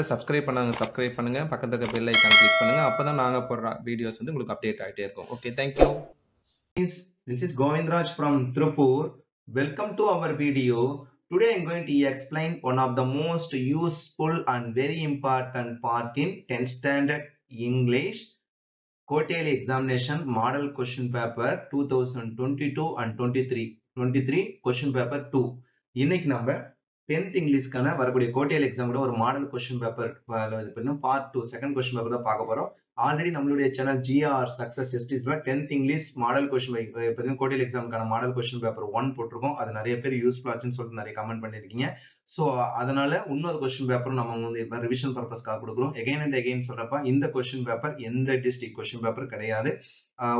சேனலை சப்ஸ்கிரைப் பண்ணாங்க சப்ஸ்கிரைப் பண்ணுங்க பக்கத்துல இருக்க பெல் ஐக்கான் கிளிக் பண்ணுங்க அப்பதான் நாங்க போடுற வீடியோஸ் வந்து உங்களுக்கு அப்டேட் ஆகிட்டே இருக்கும் okay thank you This is Govindraj from Tripur. Welcome to our video. Today I'm going to explain one of the most useful and very important part in 10th standard English quarterly examination model question paper 2022 and 23 23 question paper 2 இன்னைக்கு நம்ம 10th இங்கிலீஷ்க்கான வரக்கூடிய quarterly எக்ஸாமோட ஒரு model question paper part two second question paper தான் பார்க்க போறோம். Already நம்மளுடைய channel GR success எஸ்டிஸ்ல tenth English model question quarterly எக்ஸாமுக்கான model question paper one போட்டிருக்கோம். அது நிறைய பேர் யூஸ்ஃபுல் ஆச்சுன்னு சொல்லிட்டு நிறைய கமெண்ட் பண்ணிருக்கீங்க. ஸோ அதனால இன்னொரு கொஸ்டின் பேப்பரும் நம்ம வந்து ரிவிஷன் பர்பஸ்க்காக கொடுக்குறோம். எகைன் அண்ட் எகைன் சொல்றப்ப இந்த கொஸ்டின் பேப்பர் எந்த டிஸ்ட்ரிக் கொஸ்டின் பேப்பர் கிடையாது.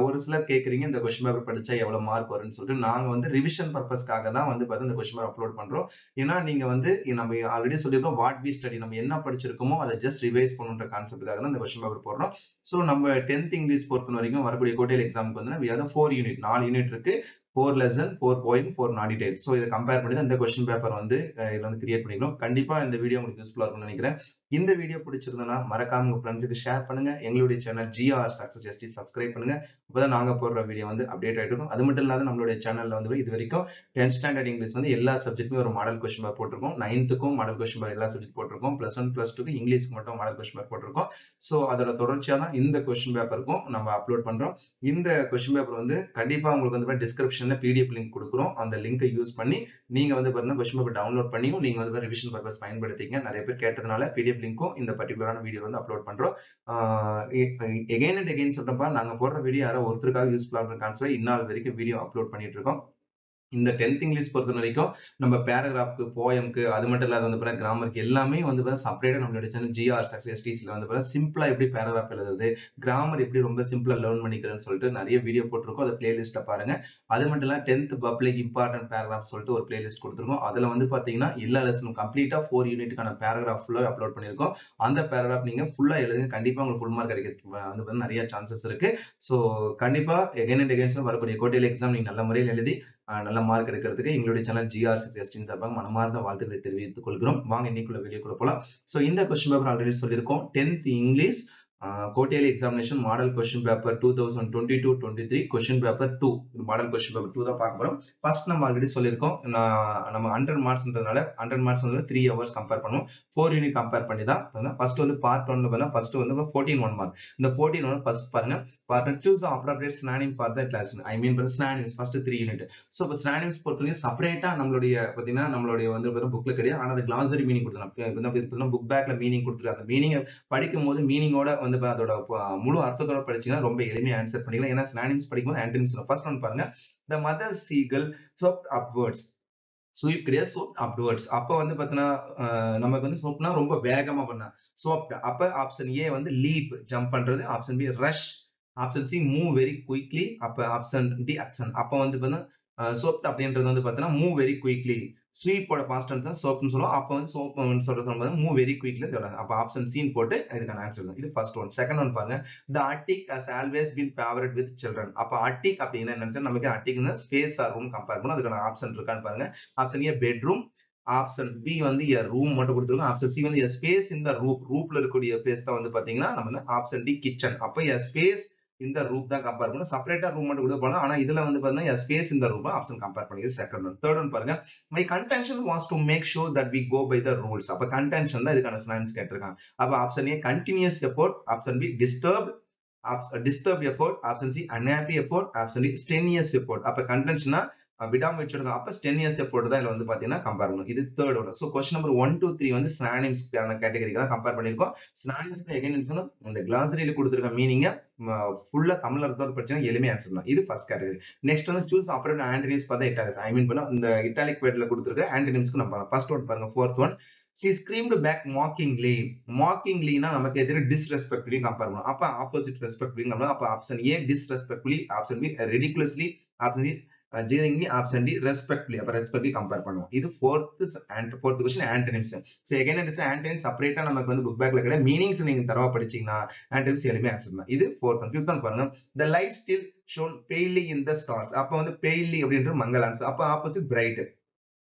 ஒரு சிலர் கேட்குறீங்க இந்த கொஸ்டின் பேப்பர் படிச்சா எவ்வளவு மார்க் வரும்னு சொல்லிட்டு நாங்க வந்து ரிவிஷன் பர்பஸ்க்காக தான் வந்து பார்த்தா இந்த கொஸ்டின் பேப்பர் அப்லோட் பண்றோம். ஏன்னா நீங்க வந்து நம்ம ஆல்ரெடி சொல்லியிருக்கோம் வாட் வி ஸ்டடி நம்ம என்ன படிச்சிருக்கோமோ அதை ஜஸ்ட் ரிவைஸ் பண்ணுன்ற கான்செப்டுக்காக தான் இந்த கொஸ்டின் பேப்பர் போடுறோம். ஸோ நம்ம டென்த் இங்கிலீஷ் பொறுத்த வரைக்கும் வரக்கூடிய கோட்டையில் எக்ஸாமுக்கு வந்து ஃபோர் யூனிட் நாலு யூனிட் இருக்கு. Four lesson four point four நாடி டேட் ஸோ இதை கம்பேர் பண்ணி தான் இந்த கொஸ்டின் பேப்பர் வந்து இதில் வந்து கிரியேட் பண்ணிக்கணும் கண்டிப்பா இந்த வீடியோ உங்களுக்கு யூஸ்ஃபுல்லாக இருக்கும்னு நினைக்கிறேன். இந்த வீடியோ பிடிச்சிருந்தனா மறக்காம உங்க ஃப்ரெண்ட்ஸுக்கு ஷேர் பண்ணுங்க. எங்களுடைய channel GR success ST subscribe பண்ணுங்க. அப்பதான் நாங்க போடுற வீடியோ வந்து அப்டேட் ஆயிட்டு இருக்கும். அது மட்டும் இல்லாத நம்மளுடைய சேனல்ல வந்து இது வரைக்கும் டென்த் ஸ்டாண்டர்ட் இங்கிலீஷ் வந்து எல்லா சப்ஜெக்ட்டுமே ஒரு மாடல் கொஸ்டின் பேப்பர் போட்டிருக்கோம். நைன்த்துக்கும் மாடல் கொஸ்டின் பார் எல்லா சப்ஜெக்ட் போட்டிருக்கோம். பிளஸ் ஒன் பிளஸ் டூக்கு இங்கிலீஷ்க்கு மட்டும் மாடல் கொஸ்டின் பேப்பர் போட்டிருக்கோம். ஸோ அதோட தொடர்ச்சியா தான் இந்த கொஸ்டின் பேப்பருக்கும் நம்ம அப்லோட் பண்றோம். இந்த கொஸ்டின் பேப்பர் வந்து கண்டிப்பா உங்களுக்கு வந்து டிஸ்கிரிப்ஷன்ல பிடிஎஃப் லிங்க் கொடுக்குறோம். அந்த லிங்கை யூஸ் பண்ணி நீங்க வந்து பாத்தீங்கன்னா கொஸ்டின் பேப்பர் டவுன்லோட் பண்ணியும் நீங்க வந்து ரிவிஷன் பர்பஸ் பயன்படுத்திங்க நிறைய பேர் கேட்டதுனால பிடிஎஃப் லிங்க்கும் இந்த பர்டிகுலரான வீடியோ வந்து அப்லோட் பண்றோம். எகைன் அண்ட் எகைன் சொல்றப்ப நாங்க போடுற வீடியோ யாரோ ஒருத்தருக்காக யூஸ்ஃபுல்லாக சொல்லி இந்நாள் வரைக்கும் வீடியோ அப்லோட் பண்ணிட்டு இருக்கோம். இந்த டென்த் இங்கிலீஷ் பொறுத்த வரைக்கும் நம்ம பேராகிராஃப்க்கு போயம்க்கு அது மட்டும் இல்லாத வந்து கிராமருக்கு எல்லாமே வந்து செப்பரேட்டா நம்மளோட சேனல் ஜிஆர் சக்சஸ்டிஸ்ல வந்து சிம்பிளா எப்படி பேராகிராஃப் எழுதுறது கிராமர் எப்படி ரொம்ப சிம்பிளாக லேர்ன் பண்ணிக்கிறதுன்னு சொல்லிட்டு நிறைய வீடியோ போட்டிருக்கோம். அதை பிளேலிஸ்ட்டை பாருங்க. அது மட்டும் இல்லாம டென்த் பப்ளிக் இம்பார்ட்டன்ட் பேராகிராஃப் சொல்லிட்டு ஒரு பிளேலிஸ்ட் கொடுத்துருக்கோம். அதில் வந்து பார்த்தீங்கன்னா எல்லா லெசனும் கம்ப்ளீட்டாக ஃபோர் யூனிட்டுக்கான பேராகிராஃப் ஃபுல்லாக அப்லோட் பண்ணியிருக்கோம். அந்த பேராகிராஃப் நீங்கள் ஃபுல்லாக எழுதுங்க. கண்டிப்பாக உங்களுக்கு ஃபுல் மார்க் கிடைக்கிறது வந்து பார்த்தீங்கன்னா நிறைய சான்சஸ் இருக்கு. ஸோ கண்டிப்பாக எகைன் அண்ட் எகைன்ஸ் வரக்கூடிய கோட்டையில் எக்ஸாம் நீங்கள் நல்ல முறையில் எழுதி நல்ல மார்க் எடுக்கிறதுக்கு எங்களுடைய சேனல் ஜிஆர் எஸ்டின் சார்பாக மனமார்ந்த வாழ்த்துக்களை தெரிவித்துக் கொள்கிறோம். வாங்க இன்னைக்குள்ள வீடியோக்குள்ள போலாம். ஸோ இந்த கொஸ்டின் பேப்பர் ஆல்ரெடி சொல்லியிருக்கோம். Tenth English quarterly examination model question paper two thousand twenty two twenty three question paper two model question paper two தான் பார்க்க போறோம் ஃபர்ஸ்ட் நம்ம ஆல்ரெடி சொல்லியிருக்கோம் நம்ம ஹண்ட்ரட் மார்க்ஸ்ன்றதுனால ஹண்ட்ரட் மார்க்ஸ் வந்து த்ரீ ஹவர்ஸ் கம்பேர் பண்ணுவோம் ஃபோர் யூனிட் கம்பேர் பண்ணி தான் ஃபர்ஸ்ட் வந்து பார்ட் ஒன்ல பார்த்தா ஃபர்ஸ்ட் வந்து ஃபோர்டீன் ஒன் மார்க் இந்த ஃபோர்டீன் ஒன் ஃபர்ஸ்ட் பாருங்க part choose the appropriate synonym for the class I mean synonyms first three unit so இப்போ ஸ்னானிங்ஸ் பொறுத்தவரைக்கும் செப்பரேட்டா நம்மளுடைய பார்த்தீங்கன்னா நம்மளுடைய வந்து புக்ல கிடையாது ஆனால் அது கிளாசரி மீனிங் கொடுத்துருக்காங்க புக் பேக்ல மீனிங் கொடுத்துருக்காங்க அந்த மீனிங் படிக்கும் போது மீனிங்கோட வந்து அதோட முழு அர்த்தத்தோட படிச்சீங்கன்னா ரொம்ப எளிமையா ஆன்சர் பண்ணிக்கலாம். ஏன்னா ஸ்னானிம்ஸ் படிக்கும்போது ஆன்டனிம்ஸ் ஃபர்ஸ்ட் ஒன் பாருங்க. The mother seagull swooped upwards sweep கிடையாது சோப் அப்வர்ட்ஸ் அப்போ வந்து பாத்தீங்கன்னா நமக்கு வந்து சோப்னா ரொம்ப வேகமா பண்ண. சோப் அப்ப ஆப்ஷன் ஏ வந்து லீப் ஜம்ப் பண்றது. Option B rush option C move very quickly அப்ப ஆப்ஷன் டி அக்ஷன் அப்ப வந்து பார்த்தீங்கன்னா சோப் அப்படின்றது வந்து பார்த்தீங்கன்னா மூவ் வெரி குயிக்லி ஸ்வீப்போட பாஸ்டன்ஸ் தான் சோப்னு சொல்லுவோம். அப்போ வந்து சோப் சொல்றது சொல்லும்போது மூவ் வெரி குயிக்லி சொல்லுவாங்க அப்போ ஆப்ஷன் சீன் போட்டு இதுக்கான ஆன்சர் தான். இது ஃபர்ஸ்ட் ஒன் செகண்ட் ஒன் பாருங்க. The attic has always been favourite with children அப்போ அட்டிக் அப்படின்னு என்ன நமக்கு அட்டிக்னா ஸ்பேஸ் ஆர் ரூம் கம்பேர் பண்ணும் அதுக்கான ஆப்ஷன் இருக்கான்னு பாருங்க. Option A bedroom option B வந்து ரூம் மட்டும் கொடுத்துருக்கோம் ஆப்ஷன் சி வந்து ஸ்பேஸ் இந்த ரூப் ரூப்ல இருக்கக்கூடிய ஸ்பேஸ் தான் வந்து பாத்தீங்கன்னா நம்ம ஆப்ஷன் டி கிச்சன் அப்போ ஸ்பேஸ் இந்த ரூப் தான் கம்பேர் பண்ணும் செப்பரேட்டா ரூம் மட்டும் கொடுத்து போகலாம் ஆனா இதுல வந்து பாத்தீங்கன்னா ஸ்பேஸ் இந்த ரூம் ஆப்ஷன் கம்பேர் பண்ணி செகண்ட் ஒன் தேர்ட் ஒன் பாருங்க. My contention was to make sure that we go by the rules அப்ப கன்டென்ஷன் தான் இதுக்கான சயின்ஸ் கேட்டிருக்காங்க. அப்ப option A continuous effort option B disturb disturb effort option C unhappy effort option D strenuous effort அப்ப கன்டென்ஷனா விடாமுயற்சி எடுக்கும் அப்ப டென் இயர்ஸ் எஃபோர்ட் தான் இதுல வந்து பாத்தீங்கன்னா கம்பேர் பண்ணும். இது third one so question number one two three வந்து ஸ்னானிம்ஸ் கேட்டகரிக்கு தான் கம்பேர் பண்ணிருக்கோம் ஸ்னானிம்ஸ் எகைன் இந்த கிளாசரியில கொடுத்துருக்க மீனிங்க ஃபுல்லா தமிழ் அர்த்தம் படிச்சா எளிமையாக ஆன்சர் இது ஃபர்ஸ்ட் கேட்டகரி நெக்ஸ்ட் வந்து சூஸ் ஆப்ரேட் ஆண்டனிம்ஸ் பார்த்தா இட்டாலிக்ஸ் ஐ மீன் பண்ண இந்த இட்டாலிக் வேர்ட்ல கொடுத்துருக்க ஆண்டனிம்ஸ்க்கு நம்ம ஃபர்ஸ்ட் ஒன் பாருங்க fourth one she screamed back mockingly மாக்கிங்லினா நமக்கு எதிர டிஸ்ரெஸ்பெக்ட்லையும் கம்பேர் பண்ணணும் அப்ப ஆப்போசிட் ரெஸ்பெக்ட்லி அப்ப option A disrespectfully option B ridiculously option jeeringly ஆப்சன்லி option D respectfully அப்ப ரெஸ்பெக்ட்லி கம்பேர் பண்ணுவோம். இது fourth fourth question antonyms so again it's antonyms செப்பரேட்டா நமக்கு வந்து புக் பேக்ல கிடையாது மீனிங்ஸ் நீங்க தரவா படிச்சீங்கன்னா ஆண்டனிம்ஸ் எளிமையா ஆன்சர் தான். இது ஃபோர்த் ஒன் ஃபிஃப்த் ஒன் பாருங்க. The light still shone palely in the stars அப்ப வந்து பெய்லி அப்படின்றது மங்கள் ஆன்சர் அப்ப ஆப்போசிட் பிரைட்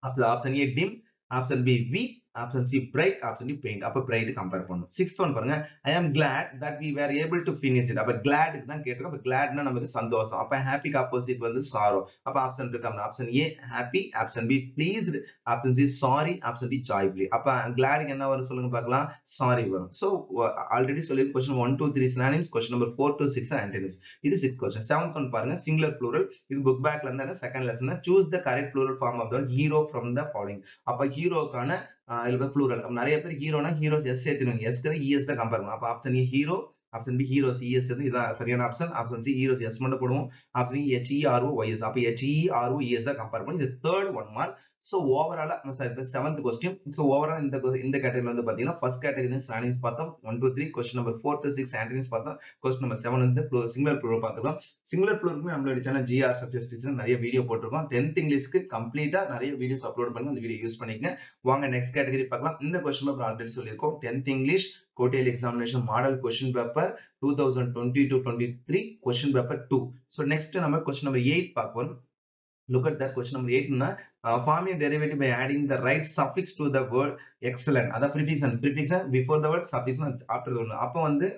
அப்போ option A dim option B weak option C bright option D faint அப்ப பிரைட் கம்பேர் பண்ணும் சிக்ஸ்த் ஒன் பாருங்க I am glad that we were able to finish it அப்ப கிளாட் தான் கேட்டிருக்கோம். அப்ப கிளாட்னா நமக்கு சந்தோஷம். அப்ப ஹாப்பிக்கு ஆப்போசிட் வந்து சாரோ அப்ப ஆப்ஷன் இருக்கு? Option A happy option B pleased option C sorry option D joyfully அப்ப கிளாடுக்கு என்ன வரும் சொல்லுங்க பார்க்கலாம். சாரி வரும். சோ ஆல்ரெடி சொல்லி question one two three synonyms question number four two six antonyms இது சிக்ஸ் கொஸ்டின் செவன்த் ஒன் பாருங்க சிங்குலர் ப்ளூரல் இது புக் பேக்ல இருந்தா second lesson choose the correct plural form of the hero from the following அப்ப ஹீரோக்கான இல்லை plural நிறைய பேர் ஹீரோனா ஹீரோஸ் எஸ் சேர்த்துருவாங்க எஸ்க்கு இஎஸ் தான் கம்பேர் பண்ணும் அப்போ option A hero option B heroes ES இதான் சரியான option option C heroes S மட்டும் போடுவோம். ஆப்ஷன் ஹெச்இஆர்ஓ ஒய்எஸ் அப்போ ஹெச்இஆர்ஓ இஎஸ் தான் கம்பேர் பண்ணி இது தேர்ட் ஒன் மார்க் ஸோ ஓவராலா sorry seventh question so overall இந்த இந்த கேட்டகரி வந்து பாத்தீங்கன்னா ஃபர்ஸ்ட் கேட்டகரி ஸ்டாண்டிங்ஸ் பார்த்தோம். One two three question number four to six antonyms பார்த்தோம். கொஸ்டின் நம்பர் செவன் வந்து சிங்குலர் ப்ளூரல் பார்த்துக்கலாம். சிங்குலர் ப்ளூருக்கு நம்மளோட சேனல் ஜிஆர் சக்சஸ் டீச்சர் நிறைய வீடியோ போட்டிருக்கோம். டென்த் இங்கிலீஷ்க்கு கம்ப்ளீட்டா நிறைய வீடியோஸ் அப்லோட் பண்ணி அந்த வீடியோ யூஸ் பண்ணிக்கங்க. வாங்க நெக்ஸ்ட் கேட்டகரி பார்க்கலாம். இந்த கொஸ்டின் பேப்பர் ஆல்ரெடி சொல்லியிருக்கோம். Tenth English quarterly examination model question paper two thousand twenty two twenty three question paper two so next நம்ம கொஸ்டின் நம்பர் எயிட் பார்ப்போம். Look at that question number 8 na uh, form a derivative by adding the right suffix to the word excellent. அத prefix and prefix before the word suffix after the word. அப்ப வந்து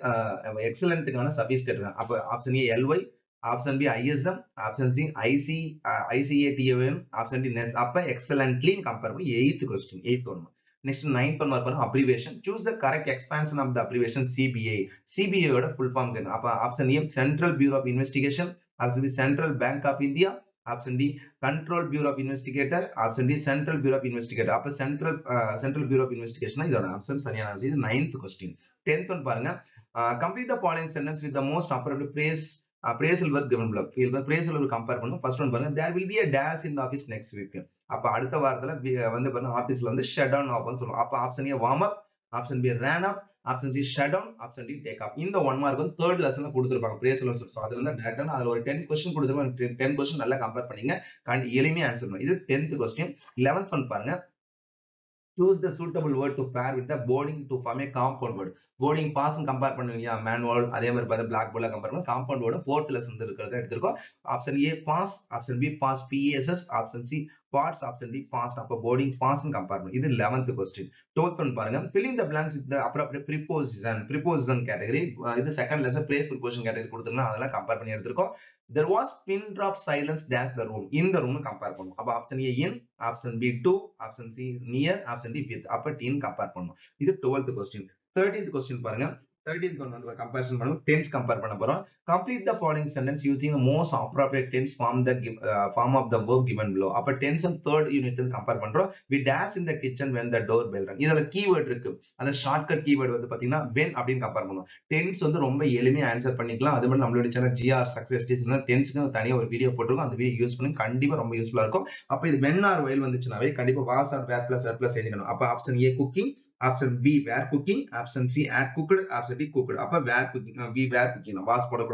excellentக்கான suffix கேட்டிருக்காங்க. அப்ப option A ly option B ism option C ic ஐசிஏடிஎம் option D ness அப்ப excellently compare பண்ணி eighth question eighth one next ninth one பாருங்க abbreviation choose the correct expansion of the abbreviation CBI சிபிஐயோட full form கேட்கணும் அப்ப option A central bureau of investigation option B central bank of India option D control bureau of investigator option D central bureau of investigator அப்ப central central bureau of investigation இதோட option சரியான answer இது ninth question tenth one பாருங்க. Complete the following sentence with the most appropriate phrase phrasal verb given phrasal verb compare பண்ணும். First one பாருங்க. There will be a dash in office next week அப்ப அடுத்த வாரத்துல வந்து பாருங்க ஆபீஸ்ல வந்து ஷட் டவுன் ஆகும்னு சொல்லுவோம். அப்ப option A warm up option B ran up option C shut down option D take off இந்த ஒன் மார்க் வந்து தேர்ட் லெசன்ல கொடுத்துருப்பாங்க. பிரேசல் ஸோ அது வந்து டேரக்டா அதுல ஒரு டென் கொஸ்டின் கொடுத்துருப்பாங்க. டென் கொஸ்டின் நல்லா கம்பேர் பண்ணீங்க. எளிமையாக ஆன்சர் பண்ணுங்க இது டென்த் கொஸ்டின் லெவன்த் ஒன் பாருங்க. Choose the suitable word to pair with the boarding to form a compound word. Boarding pass கம்பேர் பண்ணுவீங்க. மேனுவல் அதே மாதிரி பார்த்தா பிளாக் போர்ட்ல கம்பேர் பண்ணி காம்பவுண்ட் வேர்டு ஃபோர்த் லெசன் இருக்கிறத எடுத்திருக்கோம். Option A pass option B pass PSS option C parts option D fast அப்போ போர்டிங் ஃபாஸ்ட் கம்பேர் பண்ணும் இது லெவன்த் கொஸ்டின் டுவெல்த் ஒன் பாருங்க. ஃபில்லிங் த பிளாங்க்ஸ் வித் அப்புறம் ப்ரிப்போசிஷன் ப்ரிப்போசிஷன் கேட்டகரி இது second lesson phrase preposition category கொடுத்துருந்தா அதெல்லாம் compare பண்ணி எடுத்திருக்கோம். There was pin drop silence dash the room இந்த ரூம் கம்பேர் பண்ணும். அப்போ option A in option B to option C near option D with அப்ப டீன் கம்பேர் பண்ணும். இது டுவெல்த் கொஸ்டின் தேர்டீன்த் கொஸ்டின் பாருங்க. தேர்டீன்த் ஒன் வந்து கம்பேரிசன் பண்ணும். டென்ஸ் கம்பேர் பண்ண போறோம். Complete the following sentence using most appropriate tense form the form of the verb given below அப்ப tense and third unit compare பண்றோம். We dash in the kitchen when the door bell rang இதுல keyword இருக்கு. அந்த shortcut keyword வந்து பாத்தீங்கன்னா when அப்படின்னு compare பண்ணுவோம். Tense வந்து ரொம்ப எளிமையா ஆன்சர் பண்ணிக்கலாம். அது மாதிரி நம்மளுடைய சேனல் ஜிஆர் சக்சஸ் டீஸ் டென்ஸ்க்கு தனியாக ஒரு வீடியோ போட்டிருக்கோம். அந்த வீடியோ யூஸ் பண்ணி கண்டிப்பா ரொம்ப யூஸ்ஃபுல்லா இருக்கும். அப்ப இது வென் ஆர் வயல் வந்துச்சுனாவே கண்டிப்பா was or were plus were plus எழுதிக்கணும். அப்ப option A cooking option B were cooking option C had cooked option D cooked அப்ப were cooking B were cooking was போடக்கூடாது.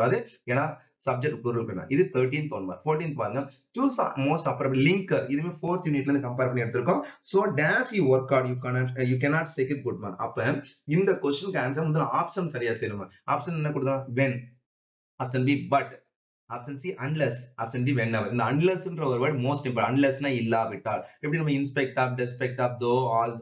ஏன்னா சப்ஜெக்ட் பொருள் கிடையாது இது தேர்ட்டீன்த் ஒன் மார்க் ஃபோர்டீன் பாருங்க choose most appropriate linker இதுவுமே ஃபோர்த் யூனிட்ல இருந்து கம்பேர் பண்ணி எடுத்திருக்கோம். So dash you work out you cannot you cannot secure good mark அப்ப இந்த கொஸ்டினுக்கு ஆன்சர் வந்து ஆப்ஷன் சரியா செய்யணும் ஆப்ஷன் என்ன கொடுத்தோம் when option B but option C unless option D when இந்த அன்லெஸ்ன்ற ஒரு வேர்ட் மோஸ்ட் இம்பார்ட் அன்லெஸ்னா இல்லாவிட்டால். எப்படி நம்ம in spite of despite of though all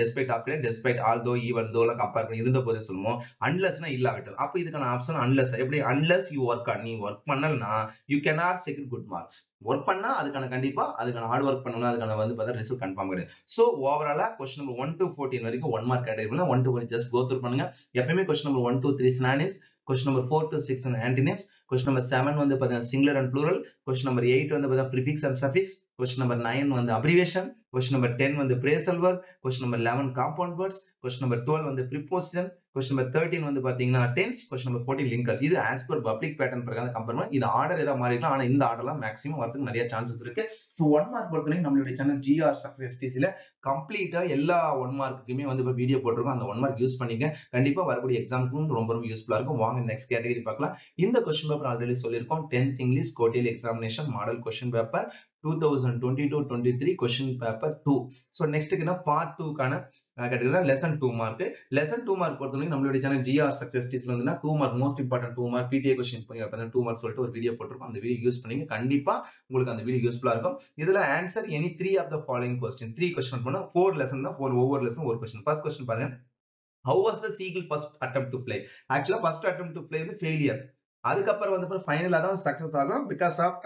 despite of despite although even though compare பண்ணி இருந்த போதே சொல்லுவோம். அன்லெஸ்னா இல்லாவிட்டால். அப்போ இதுக்கான ஆப்ஷன் அன்லெஸ் எப்படி? அன்லெஸ் யூ ஒர்க் நீ ஒர்க் பண்ணலனா you cannot secure good marks work பண்ணா அதுக்கான கண்டிப்பா அதுக்கான ஹார்ட் ஒர்க் பண்ணணும் அதுக்கான வந்து பார்த்தா ரிசல்ட் கன்ஃபார்ம் கிடையாது. ஸோ ஓவராலா question number one to fourteen வரைக்கும் one mark category one to just go through பண்ணுங்க. எப்பயுமே question number one two three synonyms question number four to six and antonyms question number seven வந்து பார்த்தீங்கன்னா singular and plural question number eight வந்து பார்த்தீங்கன்னா prefix and suffix question number nine வந்து abbreviation question number ten வந்து phrasal verb question number eleven compound words question number twelve வந்து preposition question number thirteen வந்து பாத்தீங்கன்னா tense question number fourteen linkers இது as per public pattern பிரகாரம் compare பண்ணி இது order ஏதாவது மாறிக்கலாம் ஆனா இந்த ஆர்டர்லாம் மேக்ஸிமம் வரதுக்கு நிறைய சான்சஸ் இருக்கு. ஸோ ஒன் மார்க் பொறுத்தவரைக்கும் நம்மளுடைய சேனல் ஜிஆர் சக்சஸ் டிசில கம்ப்ளீட்டா எல்லா ஒன் மார்க்குமே வந்து இப்போ வீடியோ போட்டிருக்கோம். அந்த ஒன் மார்க் யூஸ் பண்ணிக்க கண்டிப்பா வரக்கூடிய எக்ஸாமுக்கும் ரொம்ப ரொம்ப யூஸ்ஃபுல்லா இருக்கும். வாங்க நெக்ஸ்ட் கேட்டகரி பார்க்கலாம். இந்த கொஸ்டின் பேப்பர் ஆல்ரெடி சொல்லியிருக்கோம். Tenth English quarterly examination model question paper two thousand twenty two twenty three question paper two so நெக்ஸ்ட்டுக்குன்னா part டூக்கான category lesson two mark lesson two mark பொறுத்தவரைக்கும் நம்மளுடைய சேனல் ஜிஆர் சக்சஸ் டீஸ் வந்து two mark most important two mark PTA question two mark சொல்லிட்டு ஒரு video போட்டிருக்கோம். அந்த video use பண்ணி கண்டிப்பா உங்களுக்கு அந்த வீடியோ யூஸ்ஃபுல்லா இருக்கும். இதுல answer any three of the following question three question பண்ணா ஃபோர் லெசன் தான் ஃபோர் ஒவ்வொரு லெசன் ஒரு கொஸ்டின் ஃபர்ஸ்ட் கொஸ்டின் பாருங்க. How was the seagull first attempt to fly ஆக்சுவலா ஃபர்ஸ்ட் அட்டம் டு ஃபிளை வந்து ஃபெயிலியர் அதுக்கப்புறம் வந்து ஃபைனலா தான் சக்சஸ் ஆகும் பிகாஸ் ஆஃப்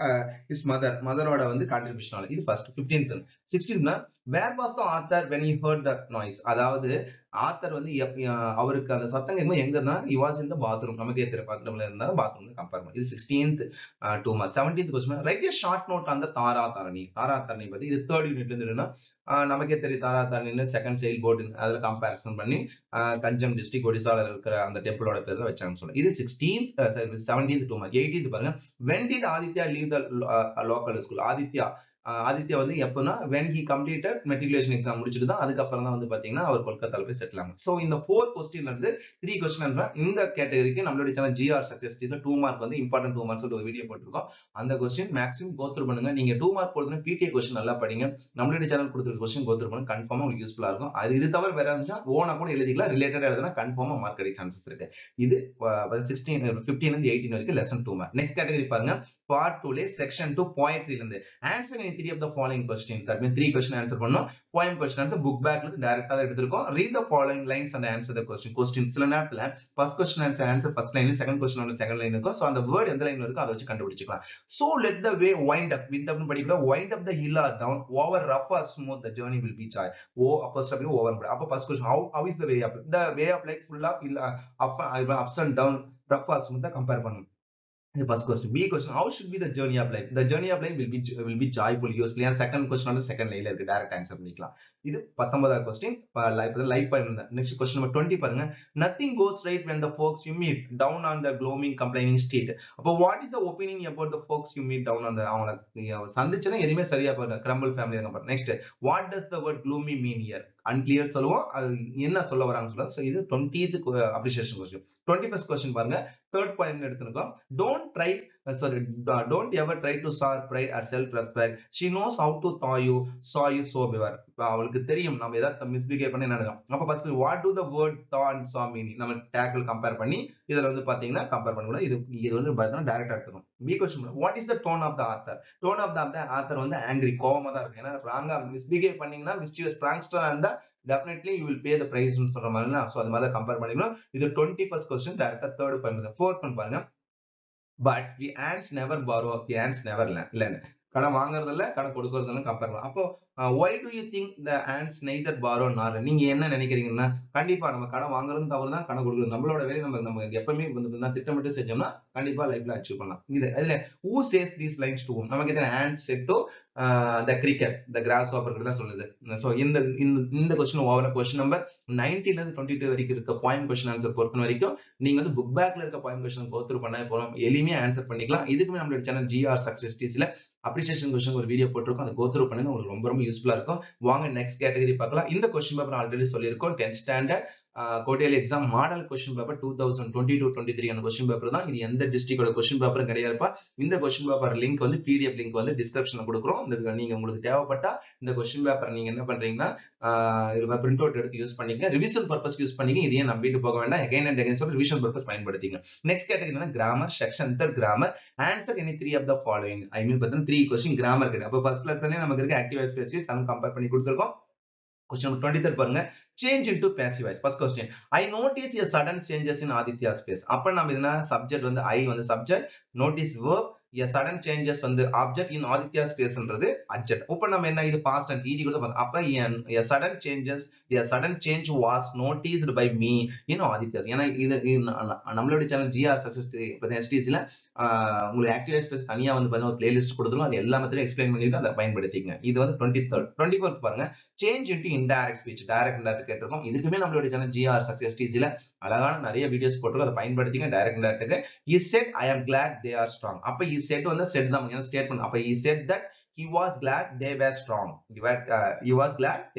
இஸ் மதர் மதரோட வந்து கான்ட்ரிபியூஷன் இது first fifteenth சிக்ஸ்டீன்த்னா where was the author when you heard the noise அதாவது ஆத்தர் வந்து அவருக்கு அந்த சத்தம் கேட்கும் எங்க இருந்தா இவாஸ் இந்த பாத்ரூம் நமக்கே தெரிய பாத்ரூம்ல இருந்தா பாத்ரூம் கம்பேர் பண்ணி. இது sixteenth two mark seventeenth question write a short note அந்த தாரா தாரணி தாரா தாரணி பத்தி இது தேர்ட் யூனிட்ல இருந்து நமக்கே தெரியும் தாரா தாரணின்னு செகண்ட் சைல் போர்டு அதுல கம்பேரிசன் பண்ணி கஞ்சம் டிஸ்ட்ரிக்ட் ஒடிசால இருக்கிற அந்த டெம்பிளோட பேர் தான் வச்சாங்கன்னு சொல்லுங்க இது sixteenth seventeenth two mark eighteenth பாருங்க. When did Aditya leave the local school Aditya Aditya வந்து எப்போனா when he completed matriculation exam முடிச்சுட்டு தான் அதுக்கப்புறம் தான் வந்து பாத்தீங்கன்னா அவர் கொல்கத்தால போய் செட்டில் ஆகும் ஸோ இந்த ஃபோர் கொஸ்டின்ல இருந்து த்ரீ கொஸ்டின் இந்த கேட்டகரிக்கு நம்மளுடைய சேனல் ஜிஆர் சக்சஸ் டீஸ்ல டூ மார்க் வந்து இம்பார்ட்டன்ட் டூ மார்க்ஸ் ஒரு வீடியோ போட்டிருக்கோம். அந்த கொஸ்டின் மேக்ஸிமம் கோத்ரூ பண்ணுங்க. நீங்க டூ மார்க் போடுறதுனா பிடிஏ கொஸ்டின் நல்லா படிங்க. நம்மளுடைய சேனல் கொடுத்துருக்க கொஸ்டின் கோத்ரூ பண்ணுங்க. கன்ஃபார்மா உங்களுக்கு யூஸ்ஃபுல்லா இருக்கும். அது இது தவிர வேற இருந்துச்சா ஓனா கூட எழுதிக்கலாம். ரிலேட்டடா எழுதுனா கன்ஃபார்மா மார்க் கிடைக்க சான்சஸ் இருக்கு. இது சிக்ஸ்டீன் பிப்டீன் இருந்து எயிட்டீன் வரைக்கும் lesson two mark next category பாருங்க. பார்ட் டூலே செக்ஷன் டூ போயட்ரில இருந்து. Answer three of the following question that mean three question answer பண்ணோம். பாயிண்ட் கொஸ்டின் ஆன்சர் புக் பேக்ல இருந்து டேரக்டா தான் எடுத்திருக்கோம். Read the following lines and answer the question question சில நேரத்துல first question answer answer first line second question second line இருக்கும். So அந்த வேர்ட் எந்த லைன் இருக்கும் அதை வச்சு கண்டுபிடிச்சிக்கலாம். So let the way wind up wind அப்னு படிக்கல. Wind up the hill or down over rough or smooth the journey will be joy ஓ அப்போ step over அப்போ first question how how is the way up the way of life full of up ups and down rough or smooth compare பண்ணணும் The first question. B question. How should be the journey of life? The journey of life will be will be joyful, useful. And second question வந்து second லைன்ல இருக்கு. Direct answer பண்ணிக்கலாம். இது பத்தொன்பதாவது question life life point next question number twenty பாருங்க. Nothing goes right when the folks you meet down on the glooming complaining state அப்போ what is the opinion about the folks you meet down அந்த அவங்களை சந்திச்சுன்னா எதுவுமே சரியா போயிடும் grumble family next what does the word gloomy mean year unclear சொல்லுவோம். அது என்ன சொல்ல வராங்கன்னு சொல்ல ஸோ இது twenty appreciation question twenty first question பாருங்க. தேர்ட் பாயிண்ட் எடுத்திருக்கோம். Don't try sorry don't ever try to stir pride or self respect she knows how to thaw you saw you so fever அவளுக்கு தெரியும். நம்ம ஏதாவது misbehave பண்ணி நடக்கும்? அப்ப first what do the word thaw and saw meaning நம்ம tackle compare பண்ணி இதில் வந்து பாத்தீங்கன்னா கம்பேர் பண்ணக்கூடாது இது இது வந்து பார்த்தீங்கன்னா டேரக்டா எடுத்துக்கணும். B question what is the tone of the author tone of the author வந்து ஆங்கிரி கோவமா தான் இருக்கு ஏன்னா ராங்கா மிஸ்பிஹேவ் பண்ணீங்கன்னா மிஸ்டியூஸ் பிராங்ஸ்டர் இருந்தா definitely you will pay the price சொல்ற மாதிரி ஸோ அது மாதிரி கம்பேர் பண்ணிக்கணும். இது டுவெண்ட்டி ஃபர்ஸ்ட் கொஸ்டின் டேரக்டா தேர்ட் பாயிண்ட் ஃபோர்த் ஒன் பாருங்க. But the ants never borrow the ants never இல்லைன்னு கடன் வாங்குறதில்ல கடன் கொடுக்கறதுல கம்பேர் பண்ணலாம். அப்போ why do you think the ants neither borrow nor நீங்க என்ன நினைக்கிறீங்கன்னா கண்டிப்பா நம்ம கடன் வாங்குறது தவறு தான் கடன் கொடுக்குறது. நம்மளோட வேலை நம்ம நம்ம எப்பவுமே வந்து திட்டமிட்டு செஞ்சோம்னா கண்டிப்பா லைஃப்ல அச்சீவ் பண்ணலாம். இது அதுல who says these lines to நமக்கு எத்தனை ஹேண்ட் செட்டோ the cricket the grasshopper தான் சொல்லுது. ஸோ இந்த இந்த கொஸ்டின் ஓவர கொஸ்டின் நம்பர் நைன்டீன்ல இருந்து டுவெண்ட்டி டூ வரைக்கும் இருக்க பாயிண்ட் கொஸ்டின் ஆன்சர் பொறுத்த வரைக்கும் நீங்க வந்து புக் பேக்ல இருக்க பாயிண்ட் கொஸ்டின் கோத்ரூ பண்ண போறோம். எளிமையா ஆன்சர் பண்ணிக்கலாம். இதுக்குமே நம்மளோட சேனல் ஜிஆர் சக்சஸ் டீஸ்ல அப்ரிசியேஷன் கொஸ்டின் ஒரு வீடியோ போட்டிருக்கோம். அதை கோத்ரூ பண்ணுங்க. உங்களுக்கு ரொம்ப ரொம்ப யூஸ்ஃபுல்லா இருக்கும். வாங்க நெக்ஸ்ட் கேட்டகரி பார்க்கலாம். இந்த கொஸ்டின் பேப்பர் ஆல்ரெடி சொல்லியிருக்கோம். டென்த் ஸ்டாண்டர்ட் கோட்டையில் exam model question paper two thousand twenty two twenty three question paper தான். இது எந்த டிஸ்ட்ரிக்டோட கொஸ்டின் பேப்பரும் கிடையாதுப்பா. இந்த கொஸ்டின் பேப்பர் லிங்க் வந்து பிடிஎஃப் லிங்க் வந்து டிஸ்கிரிப்ஷன்ல கொடுக்குறோம். இந்த நீங்க உங்களுக்கு தேவைப்பட்டா இந்த கொஸ்டின் பேப்பர் நீங்க என்ன பண்றீங்கன்னா பிரிண்ட் அவுட் எடுத்து யூஸ் பண்ணிக்க ரிவிஷன் பர்பஸ் யூஸ் பண்ணிக்க இதையே நம்பிட்டு போக வேண்டாம். எகைன் அண்ட் எகைன் சொல்லி ரிவிஷன் பர்பஸ் பயன்படுத்திங்க next category grammar section Dhar grammar answer any three of the following I mean பார்த்தீங்கன்னா த்ரீ கொஸ்டின் கிராமர் கிடையாது அப்போ ஃபர்ஸ்ட் லெசனே நமக்கு இருக்க ஆக்டிவ் ஸ்பேசிஸ் அவங்க கம்பேர் பண்ணி கொடுத்துருக்கோம். Question number 23 பாருங்க change into passive voice first question i notice a sudden changes in aditya's face அப்ப நம்ம இதுனா subject வந்து i வந்து subject notice verb a sudden changes வந்து ஆப்ஜெக்ட் இன் ஆதித்யா spaceன்றது adjective இப்போ நம்ம என்ன இது பாஸ்ட் tense ed கூட பாருங்க. அப்ப sudden changes sudden change was change by me by Aditya's ஏன்னா இது நம்மளுடைய சேனல் ஜிஆர் success stcல உங்களுக்கு ஆக்டிவ் ஸ்பேஸ் தனியாக வந்து பாருங்க ஒரு பிளேலிஸ்ட் கொடுத்துரும். அது எல்லா மெத்தடும் எக்ஸ்பிளைன் பண்ணிட்டு அதை பயன்படுத்திங்க இது வந்து டுவெண்ட்டி தேர்ட் டுவெண்ட்டி ஃபோர்த் பாருங்க change into indirect speech direct indirect கேட்டிருக்கோம். இதுக்குமே நம்மளுடைய சேனல் ஜிஆர் சக்சஸ் டிசில அழகான நிறைய வீடியோஸ் போட்டு அதை பயன்படுத்திங்க direct இன்டைரக்ட்டுக்கு is said I am glad they are strong அப்போ செட் வந்து செட் தான். ஏன்னா ஸ்டேட்மெண்ட் அப்ப he said that he was glad they were strong he was glad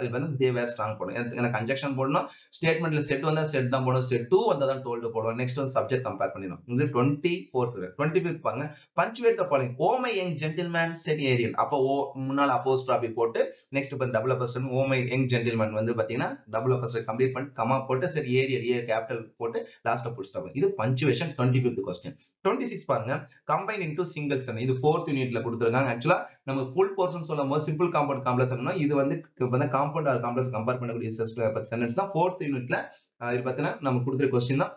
இது வந்து தே வேர் ஸ்ட்ராங் போடணும். எனக்கு- கன்ஜெக்ஷன் போடணும். ஸ்டேட்மெண்ட்ல செட் வந்தா செட் தான் போடணும். செட் டூ வந்தா தான் டோல்டு போடணும். நெக்ஸ்ட் வந்து சப்ஜெக்ட் கம்பேர் பண்ணிடணும். இது டுவெண்ட்டி ஃபோர்த் டுவெண்ட்டி ஃபிஃப்த் பாருங்க punctuate the following oh my young gentleman said Ariel அப்போ ஓ முன்னாள் அப்போஸ்ட்ராபி போட்டு நெக்ஸ்ட் இப்போ டபுள் அப்பஸ்ட் ஓமை யங் ஜென்டில்மேன் வந்து பாத்தீங்கன்னா டபுள் அப்பஸ்ட் கம்ப்ளீட் பண்ணிட்டு கமா போட்டு சரி ஏரியல் ஏ கேபிட்டல் போட்டு லாஸ்ட்ல ஃபுல் ஸ்டாப் இது punctuation twenty fifth question twenty six பாருங்க. கம்பைன் இன்டூ சிங்கிள்ஸ் இது ஃபோர்த் யூனிட்ல கொடுத்துருக்காங்க. ஆக்சுவலா நம்ம ஃபுல் போர்ஷன் சொல்லும் போது சிம்பிள் காம்பவுண்ட் காம்ப்ளெக்ஸ் இது வந்து காம்பவுண்ட் ஆர் காம்ப்ளெக்ஸ் கம்பேர் பண்ணக்கூடிய சென்டென்ஸ் தான். ஃபோர்த் யூனிட்ல இது பார்த்தீங்கன்னா நம்ம கொடுத்துருக்க கொஸ்டின் தான்.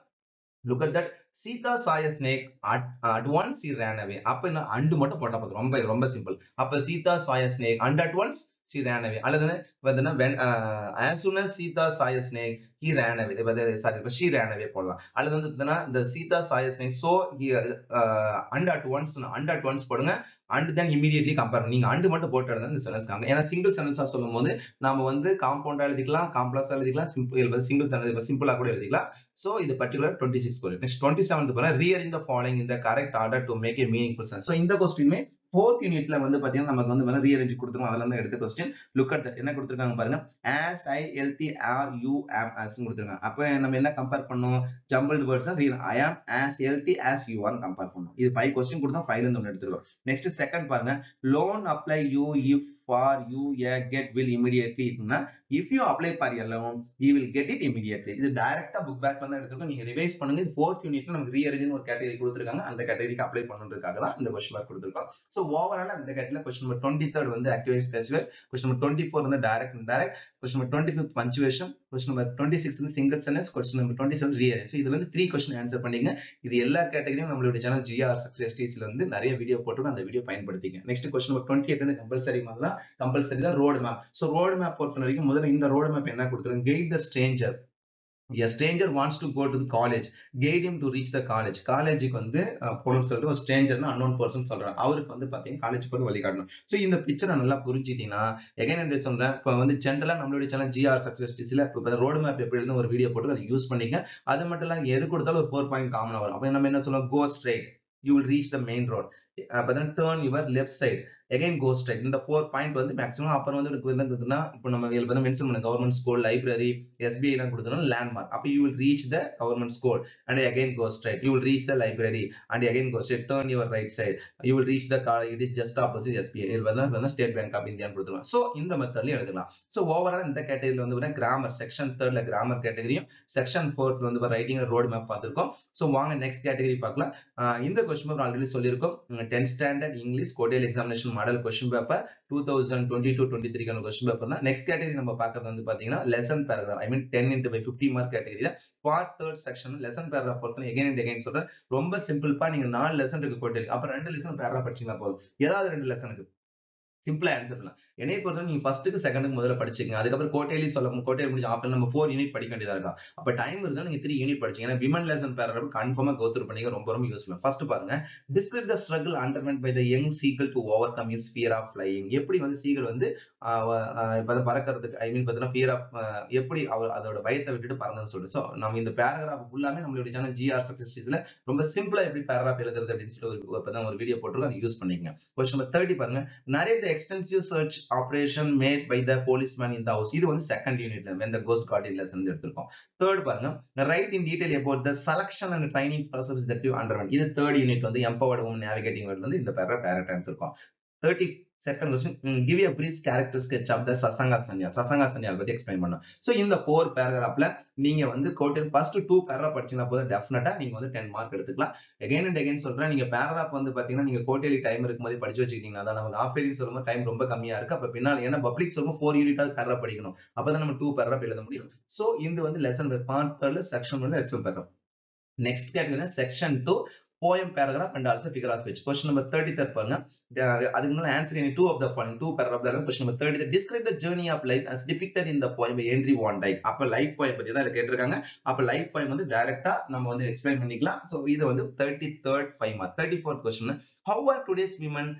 Look at that Sita saw a snake at once she ran away அப்ப என்ன அண்டு மட்டும் போட்டா போதும். ரொம்ப ரொம்ப சிம்பிள் அப்ப Sita saw a snake and at once she ran away அல்லது வந்து when uh, as soon as Sita saw a snake he ran away. Sorry இப்ப she ran away போடலாம். அல்லது வந்து பார்த்தீங்கன்னா, இந்த Sita saw a snake so he uh, and at once and at once போடுங்க. And then immediately compare நீங்க and மட்டும் போட்டு எழுதுனா இந்த சென்டென்ஸ் காங்க ஏன்னா சிங்கிள் சென்டென்ஸா சொல்லும் போது நாம வந்து காம்பவுண்டா எழுதிக்கலாம் காம்ப்ளெக்ஸா எழுதிக்கலாம் சிம்பிள் சிங்கிள் சென்டென்ஸ் சிம்பிளா கூட எழுதிக்கலாம். சோ இது particular twenty six question next twenty seventh போனா ரியர் இந்த ஃபாலோயிங் இந்த correct order to make a meaningful sense இந்த கொஸ்டினுமே ஃபோர்த் யூனிட்ல வந்து பாத்தீங்கன்னா நமக்கு வந்து ரீஅரேஞ்ச் கொடுத்துருவோம் அதுல இருந்து எடுத்த கொஸ்டின் லுக் அட் என்ன கொடுத்துருக்காங்க பாருங்க. As I elder are you am as கொடுத்துருக்காங்க. அப்ப நம்ம என்ன கம்பேர் பண்ணோம்? Jumble words I am as elder as you are compare பண்ணோம். இது ஃபைவ் கொஸ்டின் கொடுத்தா ஃபைவ்ல இருந்து ஒன்று எடுத்துருக்கோம். நெக்ஸ்ட் செகண்ட் பாருங்க. Loan apply you if for you a get will immediately இருக்குன்னா if you apply for a loan you will get it immediately இது டைரக்டா புக் பேக் வந்து எடுத்துருக்கோம் நீங்க ரிவைஸ் பண்ணுங்க. இது ஃபோர்த் யூனிட்ல நமக்கு ரீஅரேஞ்ச் ஒரு கேட்டகரி கொடுத்துருக்காங்க. அந்த கேட்டகரிக்கு அப்ளை பண்ணுறதுக்காக தான் இந்த கொஸ்டின் மார்க் கொடுத்துருக்கோம். ஸோ ஓவரால் அந்த கேட்டல கொஸ்டின் நம்பர் டுவெண்ட்டி தேர்ட் வந்து ஆக்டிவைஸ் ஸ்பெசிஃபைஸ் கொஸ்டின் நம்பர் டுவெண்ட்டி ஃபோர் வந்து direct indirect question number twenty fifth punctuation question number twenty six வந்து single sentence question number twenty seven rearrange இதுல இருந்து த்ரீ கொஸ்டின் ஆன்சர் பண்ணிங்க இது எல்லா கேட்டகரியும் நம்மளுடைய சேனல் ஜிஆர் சக்சஸ்டிஸ்ல வந்து நிறைய வீடியோ போட்டு அந்த video பயன்படுத்திங்க next question number twenty eight வந்து கம்பல்சரி மாதிரி தான். கம்பல்சரி தான் road map so road map பொறுத்த வரைக்கும் முதல்ல இந்த ரோடு மேப் என்ன கொடுத்துருங்க guide the stranger a stranger wants to go to college guide guide to reach the college காலேஜுக்கு வந்து போகணும்னு சொல்லிட்டு ஒரு ஸ்ட்ரேஞ்சர்னு அன்னோன் பர்சன் சொல்றாங்க. அவருக்கு வந்து பார்த்தீங்கன்னா காலேஜ் போய் வழிகாட்டணும். ஸோ இந்த பிக்சரை நல்லா புரிஞ்சுட்டீங்கன்னா எகைன் என்ன சொல்றேன். இப்போ வந்து ஜென்ரலா நம்மளுடைய சேனல் ஜிஆர் சக்ஸஸ் டிசியில் இப்போ ரோடு மேப் எப்படி இருந்து ஒரு வீடியோ போட்டு அதை யூஸ் பண்ணிக்க அது மட்டும் இல்லாமல் எது கொடுத்தாலும் ஒரு ஃபோர் பாயிண்ட் காமனாக வரும். அப்போ நம்ம என்ன சொல்லுவோம்? Go straight you will reach the main road அப்பதான் turn your left side again go straight இந்த ஃபோர் பாயிண்ட் வந்து மேக்ஸிமம் அப்புறம் வந்து எனக்கு என்ன கொடுத்தோம்னா இப்போ நம்ம இதில் வந்து மென்ஷன் பண்ண கவர்மெண்ட் ஸ்கூல் லைப்ரரி எஸ்பிஐலாம் கொடுத்தோம் கொடுத்தோம்னா லேண்ட்மார்க் அப்போ you will reach the government school and again go straight you will reach the library and again go straight turn your right side you will reach the college it is just opposite SBI இது வந்து state bank of இந்தியான்னு கொடுத்துருவோம். So இந்த மெத்தட்லயும் எடுக்கலாம் so overall இந்த கேட்டகரியில் வந்து grammar section தேர்ட்ல கிராமர் கேட்டகரியும் செக்ஷன் ஃபோர்த்ல வந்து ரைட்டிங் ரோடு மேப் பார்த்துருக்கோம். ஸோ வாங்க நெக்ஸ்ட் கேட்டகரி பார்க்கலாம். இந்த கொஸ்டின் ஆல்ரெடி சொல்லியிருக்கோம். Tenth standard English quarterly examination model question paper two thousand twenty two twenty த்ரீக்கான question paper தான். நெக்ஸ்ட் கேட்டகரி நம்ம பார்க்கறது வந்து பாத்தீங்கன்னா lesson paragraph I mean ten into by fifty mark கேட்டகரியில part third section lesson paragraph பொறுத்தவரை again and again சொல்றேன். ரொம்ப சிம்பிள்ப்பா நீங்க நாலு லெசன் இருக்கு கோட்டல் அப்ப ரெண்டு லெசன் பேராகிராஃப் படிச்சீங்கன்னா போதும். ஏதாவது ரெண்டு லெசனுக்கு சிம்பிளா ஆன்சர் பண்ணலாம். என்னை பொறுத்தவரை நீங்க ஃபர்ஸ்ட்டுக்கு செகண்டுக்கு முதல்ல படிச்சுங்க அதுக்கப்புறம் கோட்டையிலேயே சொல்ல கோட்டையில் முடிஞ்சு ஆஃப்டர் நம்ம ஃபோர் யூனிட் படிக்க வேண்டியதா இருக்கா அப்ப டைம் இருந்தா நீங்க த்ரீ யூனிட் படிச்சீங்க ஏன்னா விமன் லெசன் பேராகிராஃப் கன்ஃபார்மா கோத்ரூ பண்ணிக்க ரொம்ப ரொம்ப யூஸ்ஃபுல் ஃபர்ஸ்ட் பாருங்க. Describe the struggle undergone by the young seagull to overcome in fear of flying எப்படி வந்து சீகல் வந்து அதை பறக்கிறதுக்கு ஐ மீன் பார்த்தீங்கன்னா ஃபியர் ஆஃப் எப்படி அவர் அதோட பயத்தை விட்டுட்டு பறந்ததுன்னு சொல்லிட்டு. ஸோ நம்ம இந்த பேராகிராஃப் ஃபுல்லாமே நம்மளுடைய சேனல் ஜிஆர் சக்சஸ்ல ரொம்ப சிம்பிளா எப்படி பேராகிராஃப் எழுதுறது அப்படின்னு சொல்லிட்டு ஒரு ஒரு வீடியோ போட்டிருக்கோம். அதை யூஸ் பண்ணிக்கங்க. கொஸ்டின் நம்பர் தேர்ட்டி பாருங்க. நிறைய the extensive search operation made by the policeman in the house இது வந்து செகண்ட் யூனிட்ல வென் கோஸ்ட் கார்டியன் லெசன் எடுத்திருக்கோம். தேர்ட் பாருங்க write in detail about the selection and training process that you underwent இது third unit வந்து empowered navigating வந்து இந்த para டேரக்டா எடுத்திருக்கோம். Thirty second question give a brief character sketch of the Sasanka Sanya Sasanka Sanyal பத்தி explain பண்ணும் so இந்த four பேராகிராஃப்ல நீங்க வந்து கோட்டல் ஃபர்ஸ்ட் டூ பேரா படிச்சீங்கன்னா போதும். டெஃபினட்டா நீங்க வந்து டென் மார்க் எடுத்துக்கலாம். எகைன் அண்ட் எகைன் சொல்றேன். நீங்க பேராகிராஃப் வந்து பாத்தீங்கன்னா நீங்க கோட்டேலி டைம் இருக்கும்போது படிச்சு வச்சுக்கிட்டீங்கன்னா அதான் நமக்கு ஆஃப் இயர்லி சொல்லும்போது டைம் ரொம்ப கம்மியா இருக்கு. அப்ப பின்னால் ஏன்னா பப்ளிக் சொல்லும்போது ஃபோர் யூனிட்டாவது பேரா படிக்கணும். அப்பதான் நம்ம டூ பேராகிராஃப் எழுத முடியும். ஸோ இது வந்து லெசன் பார்ட் தேர்ட்ல செக்ஷன் வந்து லெசன் பேராகிராஃப் நெக்ஸ்ட் கேட்டீங்கன்னா section two poem poem paragraph and figure of speech question Question number 33 பாருங்க அதுக்கு முன்னால answer any two of the following two paragraph தான் question number 33 describe the journey of life as depicted in the poem Henry Van Dyke அப்ப life poem பத்தி தான் இதுல கேட்டிருக்காங்க அப்போ லைஃப் போயம் வந்து டைரக்டா நம்ம வந்து எக்ஸ்பிளைன் பண்ணிக்கலாம் ஸோ இது வந்து 33rd five mark 34th question how are today's women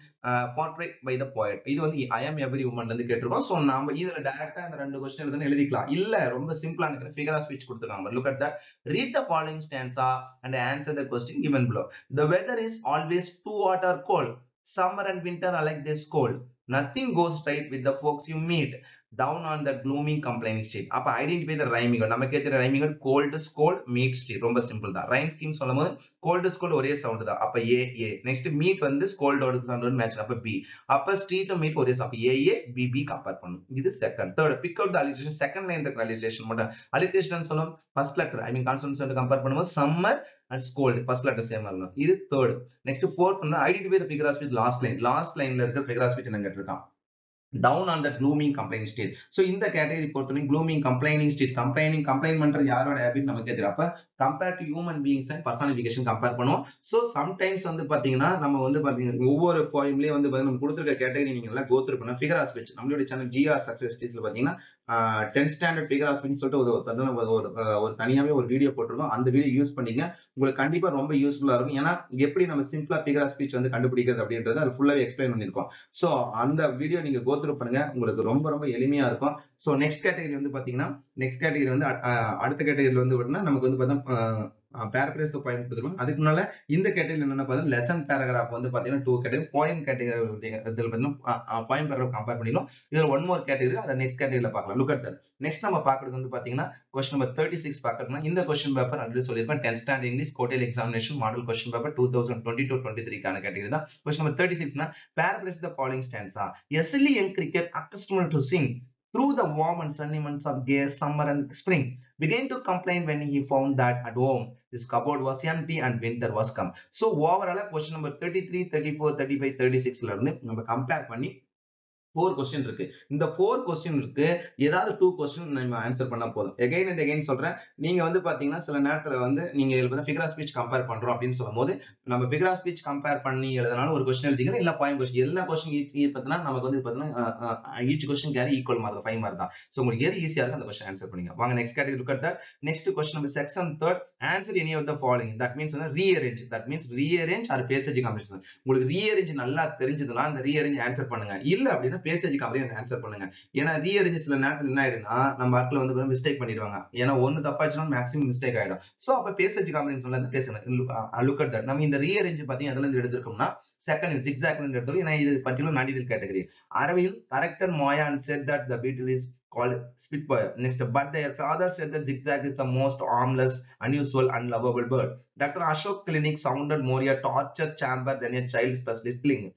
portrayed by the poet இது வந்து ஐ ஆம் எவ்ரி உமன்ல இருந்து கேட்டிருக்கோம் ஸோ நம்ம இதில் டைரக்டா இந்த ரெண்டு கொஸ்டின் எழுதுன்னு எழுதிக்கலாம் இல்ல ரொம்ப சிம்பிளா இருக்கிற ஃபிகர் ஆஃப் ஸ்பீச் கொடுத்துருக்காங்க look at that read the following stanza and answer the question given below below the weather is always too hot or cold. Summer and winter are like this cold. Nothing goes right with the folks you meet. Down on the gloomy complaining street. அப்ப identify the ரைமிகள் நமக்கு எதிர ரைமிகள் cold scold meet street ரொம்ப simple தான். Rhyme scheme சொல்லும் போது gold ஸ்கோல் ஒரே சவுண்ட் தான். அப்ப ஏ ஏ நெக்ஸ்ட் மீட் வந்து ஸ்கோல்டோட சவுண்ட் மேட்ச் அப்ப பி அப்ப ஸ்ட்ரீட் மீட் ஒரே அப்ப A A B B compare பண்ணும். இது second third pick out the alliteration second line இருக்கிற அலிட்டேஷன் மட்டும். அலிட்டேஷன் சொல்லும். First letter I mean consonants compare பண்ணும்போது summer and scold first letter same இருக்கணும் இது தேர்ட் நெக்ஸ்ட் ஃபோர்த் வந்து identify the figure of speech last line last லைன்ல இருக்கிற figure of speech என்ன கேட்டிருக்கான். Down on the glooming complaint state so இந்த category பொறுத்தவரைக்கும் glooming complaining state complaining complaint பண்றது யாரோட ஹேபிட் நமக்கு தெரியும் அப்ப compare to human beings and personification compare பண்ணுவோம். ஸோ சம்டைம்ஸ் வந்து பாத்தீங்கன்னா நம்ம வந்து பாத்தீங்கன்னா ஒவ்வொரு போயம்லயே வந்து நம்ம கொடுத்துருக்க கேட்டகரி நீங்க எல்லாம் கோத்ரு பண்ண ஃபிகர் ஆஃப் ஸ்பீச் நம்மளுடைய சேனல் ஜிஆர் சக்சஸ் ஸ்டேஜ்ல பாத்தீங்கன்னா டென்த் ஸ்டாண்டர்ட் ஃபிகர் ஹாஸ்பிட்டல் சொல்லிட்டு ஒரு ஒரு ஒரு தனியாகவே ஒரு வீடியோ போட்டிருக்கோம். அந்த வீடியோ யூஸ் பண்ணீங்க. உங்களுக்கு கண்டிப்பாக ரொம்ப யூஸ்ஃபுல்லாக இருக்கும். ஏன்னா எப்படி நம்ம சிம்பிளாக ஃபிகர் ஆஃப் ஸ்பீச் வந்து கண்டுபிடிக்கிறது அப்படின்றது அது ஃபுல்லாகவே எக்ஸ்பிளைன் பண்ணியிருக்கோம். ஸோ அந்த வீடியோ நீங்கள் கோத்ரு பண்ணுங்க. உங்களுக்கு ரொம்ப ரொம்ப எளிமையாக இருக்கும். ஸோ நெக்ஸ்ட் கேட்டகரி வந்து பார்த்தீங்கன்னா நெக்ஸ்ட் கேட்டகரி வந்து அடுத்த கேட்டகரியில் வந்து பார்த்தீங்கன்னா நமக்கு வந்து பார்த்தா பேரப்ரைஸ் த பாயிண்ட் கொடுத்துருவாங்க அதுக்கு முன்னால இந்த கேட்டகரி என்னென்ன பார்த்தீங்கன்னா லெசன் பேராகிராஃப் வந்து பார்த்தீங்கன்னா டூ கேட்டகரி போயம் கேட்டகரி இதில் பார்த்தீங்கன்னா போயம் பேராகிராஃப் கம்பேர் பண்ணிடும் இதில் ஒன் மோர் கேட்டகரி அதை நெக்ஸ்ட் கேட்டகரியில் பார்க்கலாம். லுக் அட் நெக்ஸ்ட் நம்ம பார்க்கறது வந்து பார்த்தீங்கன்னா கொஸ்டின் நம்பர் தேர்ட்டி சிக்ஸ் பார்க்கறதுனா இந்த கொஸ்டின் பேப்பர் ஆல்ரெடி சொல்லியிருப்பேன். Tenth standard English quarterly examination model question paper two thousand twenty two twenty த்ரீக்கான category தான் question number thirty சிக்ஸ்னா paraphrase the following stanza easily L cricket accustomed to sing through the warm and sunny months of gay summer and spring, began to complain when he found that at home. This cupboard was empty and winter was come. So overall question number 33, 34, 35, 36 ல இருந்து நம்ம compare பண்ணி four question இருக்கு. இந்த four question இருக்கு. ஏதாவது two question நம்ம answer பண்ண போதும். எகைன் அண்ட் எகைன் சொல்றேன். நீங்க வந்து பாத்தீங்கன்னா சில நேரத்துல வந்து நீங்க இதுல ஃபிகரா ஸ்பீச் கம்பேர் பண்றோம் அப்படின்னு சொல்லும் போது நம்ம ஃபிகரா ஸ்பீச் கம்பேர் பண்ணி எழுதினாலும் ஒரு கொஸ்டின் எழுதிக்கலாம் இல்ல பாயிண்ட் கொஸ்டின் எல்லா கொஸ்டின் பார்த்தீங்கன்னா நமக்கு வந்து பாத்தீங்கன்னா each question carry equal mark five mark தான். ஸோ உங்களுக்கு எது ஈஸியா இருக்கும் அந்த கொஸ்டின் ஆன்சர் பண்ணிங்க. வாங்க next category look at next question number section third answer any of the following that means வந்து rearrange that means rearrange or passage combination உங்களுக்கு ரீஅரேஞ்ச் நல்லா தெரிஞ்சதுன்னா அந்த ரீஅரேஞ்ச் ஆன்சர் பண்ணுங்க. இல்ல அப்படின்னா பேசேஜ் காம்பினேஷன் ஆன்சர் பண்ணுங்க. ஏன்னா ரீஅரேஞ்ச் சில நேரத்தில் என்ன ஆயிடும்னா நம்ம ஆட்கள் வந்து மிஸ்டேக் பண்ணிடுவாங்க. ஏன்னா ஒன்னு தப்பாச்சுன்னா மேக்ஸிமம் மிஸ்டேக் ஆயிடும். சோ அப்ப பேசேஜ் காம்பினேஷன்ல இருந்து பேசணும் லுக் அட் தட் நம்ம இந்த ரீஅரேஞ்ச் பாத்தீங்க அதுல இருந்து எடுத்திருக்கோம்னா செகண்ட் சிக்ஸ் ஆக்ல இருந்து ஏன்னா இது பர்டிகுலர் நாடிடல் category அரவில் character Maya said that the beetle is called Spitfire. Next, but their father said that zigzag is the most harmless, unusual, unlovable bird. Dr. Ashok Clinic sounded more a torture chamber than a child specialist clinic.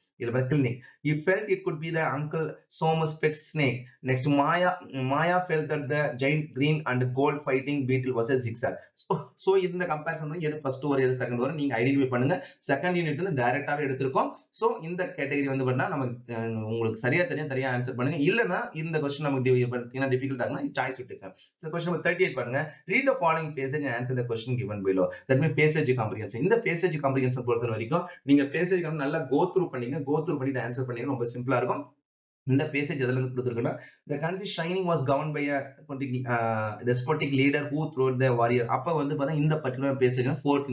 clinic. He felt it could be the uncle Soma's pet snake. Next, Maya Maya felt that the giant green and gold fighting beetle was a zigzag. So, so இந்த comparison எது first வரும் எது second வரும் நீங்க identify பண்ணுங்க second unit வந்து டைரக்டாவே எடுத்திருக்கோம் so இந்த கேட்டகரி வந்து பண்ணா நமக்கு உங்களுக்கு சரியா தெரியும் சரியா ஆன்சர் பண்ணுங்க இல்லனா இந்த கொஸ்டின் நமக்கு பார்த்தீங்கன்னா டிஃபிகல்ட் ஆகுனா சாய்ஸ் விட்டுங்க so question number thirty eight பாருங்க read the following passage answer the question given below that mean passage comprehension இந்த பேசேஜ் காம்ப்ரிஹென்ஷன் பொறுத்த வரைக்கும் நீங்க பேசேஜ் நல்லா கோ த்ரூ பண்ணீங்க. கோ த்ரூ பண்ணிட்டு ஆன்சர் பண்ணீங்க. ரொம்ப சிம்பிளா இருக்கும். இந்த பேசேஜ் எதுல இருந்து கொடுத்துருக்குன்னா the country shining was govern by despotic leader who throw the warrior அப்போ வந்து பார்த்தீங்கன்னா இந்த பர்டிகுலர் பேசேஜ் ஃபோர்த்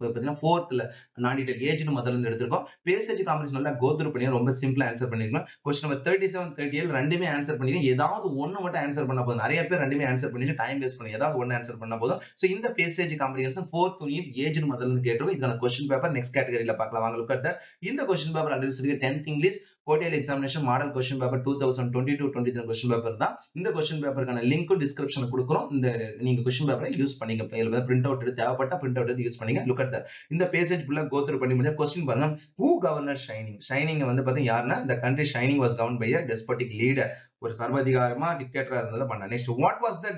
பார்த்தீங்கன்னா ஃபோர்த்ல நாடிட்டல் ஏஜ்னு முதல்ல இருந்து எடுத்திருக்கோம். பேசேஜ் காம்பினேஷன் நல்லா கோத்ரூ பண்ணி ரொம்ப சிம்பிளா ஆன்சர் பண்ணிருக்கோம் question number thirty seven thirty ஏழு ரெண்டுமே ஆன்சர் பண்ணிருக்கோம் ஏதாவது ஒன்று மட்டும் ஆன்சர் பண்ண போதும். நிறைய பேர் ரெண்டுமே ஆன்சர் பண்ணிட்டு டைம் வேஸ்ட் பண்ணி ஏதாவது ஒன்று ஆன்சர் பண்ண போதும். ஸோ இந்த பேசேஜ் காம்பினேஷன் ஃபோர்த் யூனிட் ஏஜ்னு முதல்ல இருந்து கேட்டிருக்கோம். இதுக்கான கொஸ்டின் பேப்பர் நெக்ஸ்ட் கேட்டகரியில் பார்க்கலாம். வாங்க லுக் அட் இந்த question paper address tenth English quarterly examination model question paper two thousand twenty two twenty three question paper தான் இந்த கொஸ்டின் பேப்பருக்கான லிங்க்கும் டிஸ்கிரிப்ஷன் கொடுக்குறோம். இந்த நீங்க கொஸ்டின் பேப்பரை யூஸ் பண்ணிங்க. பிரிண்ட் அவுட் எடுத்து தேவைப்பட்ட பிரிண்ட் அவுட் எடுத்து யூஸ் பண்ணிங்க. லுக் அட் இந்த பேசேஜ் ஃபுல்லாக கோத்ரூ பண்ணி முடியாது கொஸ்டின் பாருங்க. ஹூ கவர்னர் ஷைனிங் ஷைனிங் வந்து பாத்தீங்கன்னா யாருன்னா இந்த country shining was govern by a despotic leader ஒரு சர்வாதிகாரமா டிக்டேட்டரா இருந்ததை பண்ண next what was the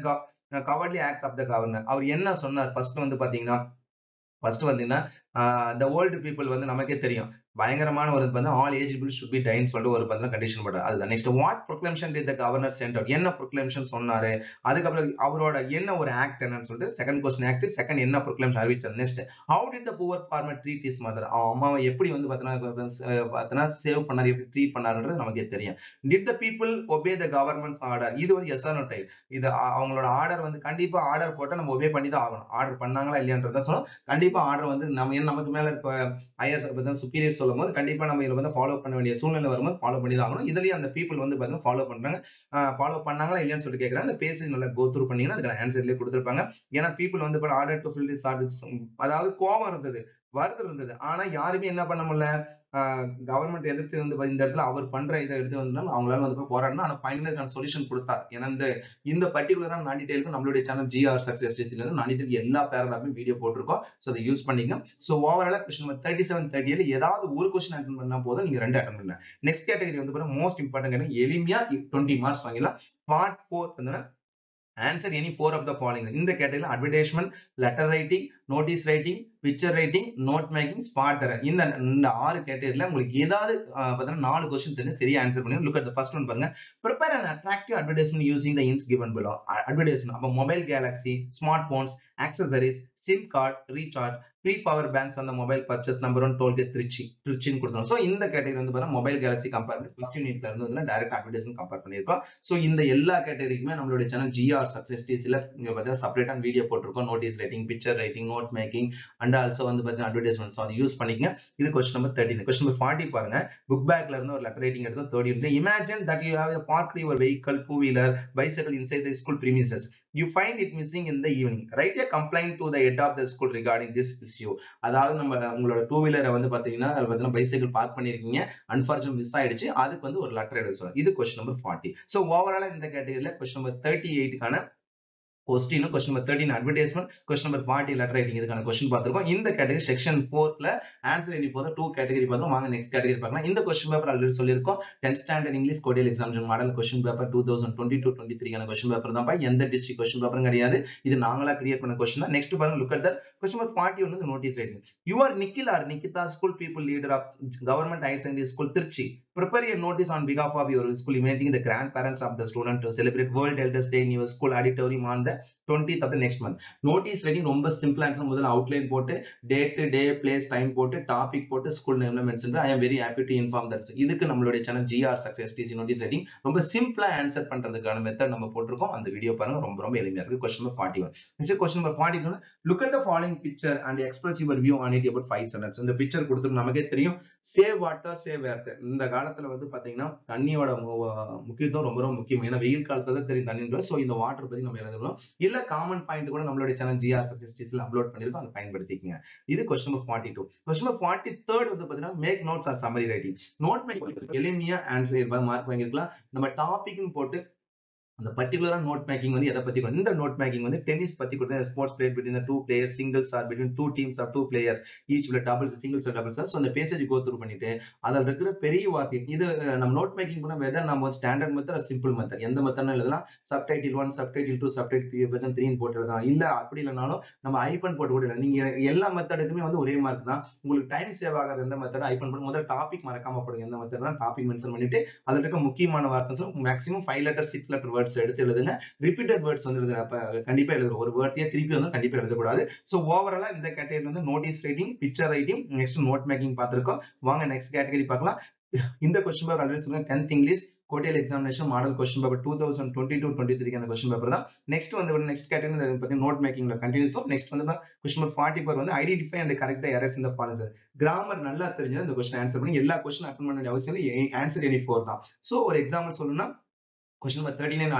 cowardly act of the governor அவர் என்ன சொன்னார்? ஃபர்ஸ்ட் வந்து பாத்தீங்கன்னா ஃபர்ஸ்ட் வந்தீங்கன்னா த ஓல்டு பீப்புள் வந்து நமக்கே தெரியும். பயங்கரமான ஒரு வந்து all age people should be டைன்னு சொல்லிட்டு ஒரு பார்த்தீங்கன்னா கண்டிஷன் பண்றாரு அதுதான் next what proclamation the governor centre என்ன ப்ரொக்ளம்ஷன் சொன்னாரு? அதுக்கப்புறம் அவரோட என்ன ஒரு ஆக்ட் என்னன்னு சொல்லிட்டு செகண்ட் கொஸ்டின் ஆக்ட் செகண்ட் என்ன proclamation அறிவிச்சார்? Next how did the poor farmer treat is mother அவன் அம்மாவை எப்படி வந்து பார்த்தீங்கன்னா பார்த்தீங்கன்னா சேவ் பண்ணார் எப்படி ட்ரீட் பண்ணாருன்றது நமக்கே தெரியும். Did the people obey the government's order இது ஒரு எஸ் ஆர் டைப் இது அவங்களோட ஆர்டர் வந்து கண்டிப்பா ஆர்டர் போட்டால் நம்ம ஒபே பண்ணி தான் ஆகணும். ஆர்டர் பண்ணாங்களா இல்லையான்றத சொல்லணும். கண்டிப்பா ஆர்டர் வந்து நம்ம ஏன்னா நமக்கு மேல இருக்க ஹையர் சுப்பீரியர் சொல்லும் போது கண்டிப்பா நம்ம இதில் வந்து ஃபாலோ பண்ண வேண்டிய சூழ்நிலை வரும்போது ஃபாலோ பண்ணி தான் ஆகணும். இதுலயும் அந்த பீப்புள் வந்து பாத்தீங்கன்னா ஃபாலோ பண்றாங்க. ஃபாலோ பண்ணாங்களா இல்லையான்னு சொல்லிட்டு கேட்கறாங்க அந்த பேசி நல்லா கோ த்ரூ பண்ணீங்கன்னா அதுக்கான ஆன்சர்லயே கொடுத்துருப்பாங்க. ஏன்னா பீப்புள் வந்து ஆர்டர் டு ஃபில் அதாவது கோவம் இருந்தது. வருது இருந்தது. ஆனா யாருமே என்ன பண்ண முடியல. கவர்மெண்ட் எதிர்த்து வந்து இந்த இடத்துல அவர் பண்ற இதை எடுத்து வந்து அவங்களால வந்து போய் போராடணும் ஆனா நான் சொல்யூஷன் கொடுத்தார். ஏன்னா இந்த இந்த பர்டிகுலரான நான் டீட்டெயிலுக்கு நம்மளுடைய சேனல் ஜிஆர் சக்சஸ் டிசில இருந்து நான் டீட்டெயில் எல்லா பேரலாமே வீடியோ போட்டிருக்கோம். ஸோ அதை யூஸ் பண்ணிங்க so ஓவரால question number thirty seven thirty ஏதாவது ஒரு கொஸ்டின் அட்டன் பண்ணா போதும். நீங்க ரெண்டு அட்டன் பண்ணலாம் நெக்ஸ்ட் கேட்டகரி வந்து பாருங்க மோஸ்ட் இம்பார்ட்டன்ட் எளிமையா டுவெண்ட்டி மார்க்ஸ் வாங்கிடலாம். பார்ட் ஃபோர் வந்து answer any four of the following இந்த கேட்டகரியில் advertisement letter writing notice writing picture writing note making spot இந்த இந்த ஆறு கேட்டகரியில உங்களுக்கு ஏதாவது பார்த்தீங்கன்னா நாலு கொஸ்டின் தெரிஞ்சு சரியா ஆன்சர் பண்ணி லுக் அட் ஃபர்ஸ்ட் ஒன் பாருங்க. Prepare and attractive advertisement using the hints given below advertisement அப்போ mobile Galaxy smart phones accessories sim card recharge free power banks அந்த mobile purchase number one toll gate Trichy திருச்சின்னு கொடுத்தோம். So இந்த category வந்து பார்த்தா mobile Galaxy compare first யூனிட்ல இருந்து வந்து direct advertisement compare பண்ணியிருக்கோம். ஸோ இந்த எல்லா கேட்டகரிக்குமே நம்மளுடைய சேனல் ஜிஆர் சக்சஸ் டிசில இங்க பார்த்தீங்கன்னா செப்பரேட்டான வீடியோ போட்டிருக்கோம். Notice writing picture writing note making and also வந்து பார்த்தீங்கன்னா அட்வர்டைஸ்மெண்ட் ஸோ அதை யூஸ் பண்ணிக்கங்க. இது question number thirteen question number forty பாருங்க. புக் பேக்ல இருந்து ஒரு லெட்டர் ரைட்டிங் எடுத்து thirty unit imagine that you have park your vehicle two wheeler bicycle inside the school premises you find it missing in the evening write a complaint to the head of the school regarding this issue அதாவது நம்ம உங்களோட two வீலரை வந்து பாத்தீங்கன்னா பார்த்தீங்கன்னா bicycle park பண்ணிருக்கீங்க. Unfortunate miss ஆயிடுச்சு. அதுக்கு வந்து ஒரு லெட்டர் எழுத சொல்லுங்க இது கொஸ்டின் நம்பர் ஃபார்ட்டி ஸோ ஓவராலா இந்த கேட்டகரியில question number thirty எயிட்டுக்கான question question number thirteen advertisement question number forty letter writing இதுக்கான கொஸ்டின் பார்த்துருக்கோம். இந்த கேட்டகரி செக்ஷன் ஃபோர்த்ல ஆன்சர் எழுதி போதும் டூ கேட்டகரி பார்த்தோம் வாங்க நெக்ஸ்ட் கேட்டகரி பார்க்கலாம். இந்த கொஸ்டின் பேப்பர் ஆல்ரெடி சொல்லியிருக்கோம். Tenth standard English quarterly examination model question paper two thousand twenty two twenty த்ரீக்கான question paper தான். எந்த டிஸ்ட்ரிக் கொஸ்டின் பேப்பரும் கிடையாது. இது நாங்களா கிரியேட் பண்ண கொஸ்டின் தான். நெக்ஸ்ட் பாருங்க look at that question number forty ஒன்று notice writing or Nikhil or Nikita school people leader of government higher secondary school Trichy prepare a notice on behalf of your school. Inviting the grandparents of the student to celebrate World Elders Day in your school auditorium on the 20th of the next month. Notice reading ரொம்ப simple answer முதல்ல outline போட்டு date day place time போட்டு topic போட்டு school நேம்ல mention I am very happy to inform that's இதுக்கு நம்மளுடைய channel GR success DC notice writing ரொம்ப சிம்பிளா ஆன்சர் பண்றதுக்கான மெத்தட் நம்ம போட்டிருக்கோம். அந்த வீடியோ பாருங்க ரொம்ப ரொம்ப எளிமையா இருக்கு. Question number forty one next question number forty one look at the following picture and express your view on it about five sentence இந்த பிக்சர் கொடுத்துருக்கு நமக்கே தெரியும். சேவ் வாட்டர் சேவ் ஏர்த் இந்த காலத்துல வந்து பாத்தீங்கன்னா தண்ணியோட முக்கியத்துவம் ரொம்ப ரொம்ப முக்கியம். ஏன்னா வெயில் காலத்துல தெரியும் தண்ணி சோ இந்த வாட்டர் பத்தி நம்ம எழுதணும் இல்ல காமன் பாயிண்ட் கூட நம்மளுடைய சேனல் ஜிஆர் சக்சஸ்ல அப்லோட் பண்ணிருக்கோம் அதை பயன்படுத்திக்கங்க. இது question number forty two question number forty third வந்து பாத்தீங்கன்னா make notes or summary writing note make எளிமையா ஆன்சர் மார்க் வாங்கிருக்கலாம் நம்ம டாபிக்னு போட்டு அந்த பர்டிகுலரா நோட் மேக்கிங் வந்து எதை பத்தி இந்த நோட் மேக்கிங் வந்து டென்னிஸ் பத்தி கொடுத்தா sports played between two players singles or between two teams or two players each உள்ள டபுள்ஸ் சிங்கிள்ஸ் டபுள்ஸ் ஸோ அந்த பேசேஜ் கோ பண்ணிட்டு அதில் இருக்கிற பெரிய வார்த்தை இது நம்ம நோட் மேக்கிங் பண்ண வெதர் நம்ம ஸ்டாண்டர்ட் மெத்தட் சிம்பிள் மெத்தட் எந்த மெத்தட்னா எழுதலாம் subtitle one subtitle two subtitle three த்ரீன்னு போட்டு எழுதலாம் இல்ல அப்படி இல்லைனாலும் நம்ம ஐபன் போட்டு கூட நீங்க எல்லா மெத்தடுக்குமே வந்து ஒரே மார்க் தான். உங்களுக்கு டைம் சேவ் ஆகாத எந்த மெத்தட் ஐபன் பண்ணி முதல்ல டாபிக் மறக்காம போடுங்க. எந்த மெத்தட் தான் டாபிக் மென்ஷன் பண்ணிட்டு அதில் இருக்க முக்கியமான வார்த்தை maximum five letter six letter words எடுத்து எழுதுங்க. ரிப்பீட்டட் வேர்ட்ஸ் வந்து எழுதுறப்ப கண்டிப்பா எழுதுறோம் ஒரு வேர்த்தையே திருப்பி வந்து கண்டிப்பா எழுதக்கூடாது. சோ ஓவராலா இந்த கேட்டகரி வந்து notice writing picture writing next note making பார்த்திருக்கோம். வாங்க நெக்ஸ்ட் கேட்டகரி பார்க்கலாம். இந்த கொஸ்டின் பேப்பர் ஆல்ரெடி சொல்லுங்க. Tenth English quarterly examination model question paper two thousand twenty two twenty த்ரீக்கான question paper தான். நெக்ஸ்ட் வந்து நெக்ஸ்ட் கேட்டகரி பத்தி நோட் மேக்கிங்ல கண்டினியூஸும் நெக்ஸ்ட் வந்து கொஸ்டின் நம்பர் ஃபார்ட்டி ஃபோர் வந்து ஐடென்டிஃபை அண்ட் கரெக்ட் எரர்ஸ் இந்த ஃபாலோஸ் கிராமர் நல்லா தெரிஞ்சது இந்த கொஸ்டின் ஆன்சர் பண்ணி எல்லா கொஸ்டின் அட்டன் பண்ண வேண்டிய அவசியம் ஆன்சர் எனி ஃபோர் தான். சோ ஒரு எக்ஸாம்பிள் சொல்லணும்னா கொஸ்டின் நம்பர் தேர்ட்டி நைன்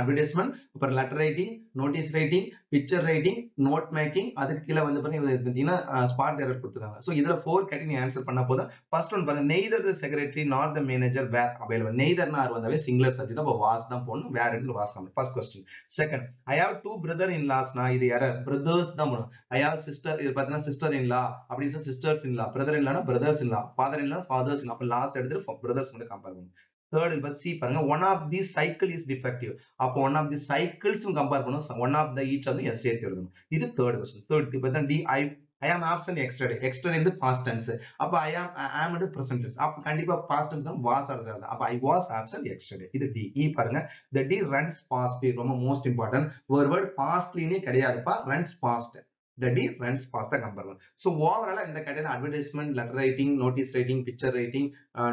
அப்புறம் letter writing notice writing picture writing note making அதுக்கு கீழே வந்து பாத்தீங்கன்னா ஸ்பாட் எரர் கொடுத்துருக்காங்க. ஸோ இதுல ஃபோர் கேட்டகரி ஆன்சர் பண்ண போதும். ஃபர்ஸ்ட் ஒன் பாருங்க neither the secretary not the manager were available நெய்தர்னா R வந்தாவே சிங்குலர் சப்ஜெக்ட் அப்போ வாஸ் தான் போடணும் வேர் இருந்து வாஸ் பண்ணணும் first question second I have two brother in லாஸ்னா இது எரர் பிரதர்ஸ் தான் போடணும். ஐ ஹாவ் சிஸ்டர் இது பார்த்தீங்கன்னா சிஸ்டர் இன் லா அப்படின்னு sisters in law brother இல்லானா brothers in law father in law fathers in அப்போ லாஸ்ட் எடுத்துட்டு பிரதர்ஸ் வந்து கம்பேர் பண்ணணும். தேர்ட் பத்தி சி பாருங்க one of the cycle is defective அப்போ one of the cycles compare பண்ணும் one of the each வந்து S சேர்த்து எழுதணும். இது தேர்ட் கொஸ்டின் தேர்ட் இப்போ D I I am option extra extra வந்து பாஸ்ட் டென்ஸ் அப்போ ஐ ஆம் ஆம் வந்து பிரசன்ட் டென்ஸ் அப்போ கண்டிப்பா பாஸ்ட் டென்ஸ் தான் வாஸ் ஆகிறது அப்போ ஐ வாஸ் ஆப்ஷன் எக்ஸ்ட்ரா இது டி இ பாருங்க. த டி ரன்ஸ் பாஸ்ட் ரொம்ப மோஸ்ட் இம்பார்ட்டன்ட் ஒரு வேர்ட் பாஸ்ட்லினே கிடையாதுப்பா. Runs past the D runs past the number. So overall இந்த category advertisement letter writing notice writing picture writing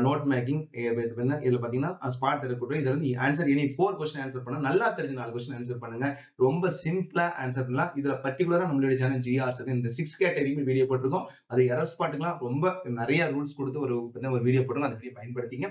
note making இதுல பாத்தீங்கன்னா uh, spot இருக்கட்டும் இதுல இருந்து ஆன்சர் இனி ஃபோர் கொஸ்டின் ஆன்சர் பண்ண நல்லா தெரிஞ்ச நாலு கொஸ்டின் ஆன்சர் பண்ணுங்க. ரொம்ப சிம்பிளா ஆன்சர் பண்ணலாம். இதுல பர்டிகுலரா நம்மளுடைய சேனல் ஜிஆர்ஸ் இந்த சிக்ஸ் கேட்டகரியுமே வீடியோ போட்டிருக்கோம். அது எரர் ஸ்பாட்டுக்குலாம் ரொம்ப நிறைய ரூல்ஸ் கொடுத்து ஒரு ஒரு வீடியோ போட்டுருக்கோம். அதை பயன்படுத்திங்க.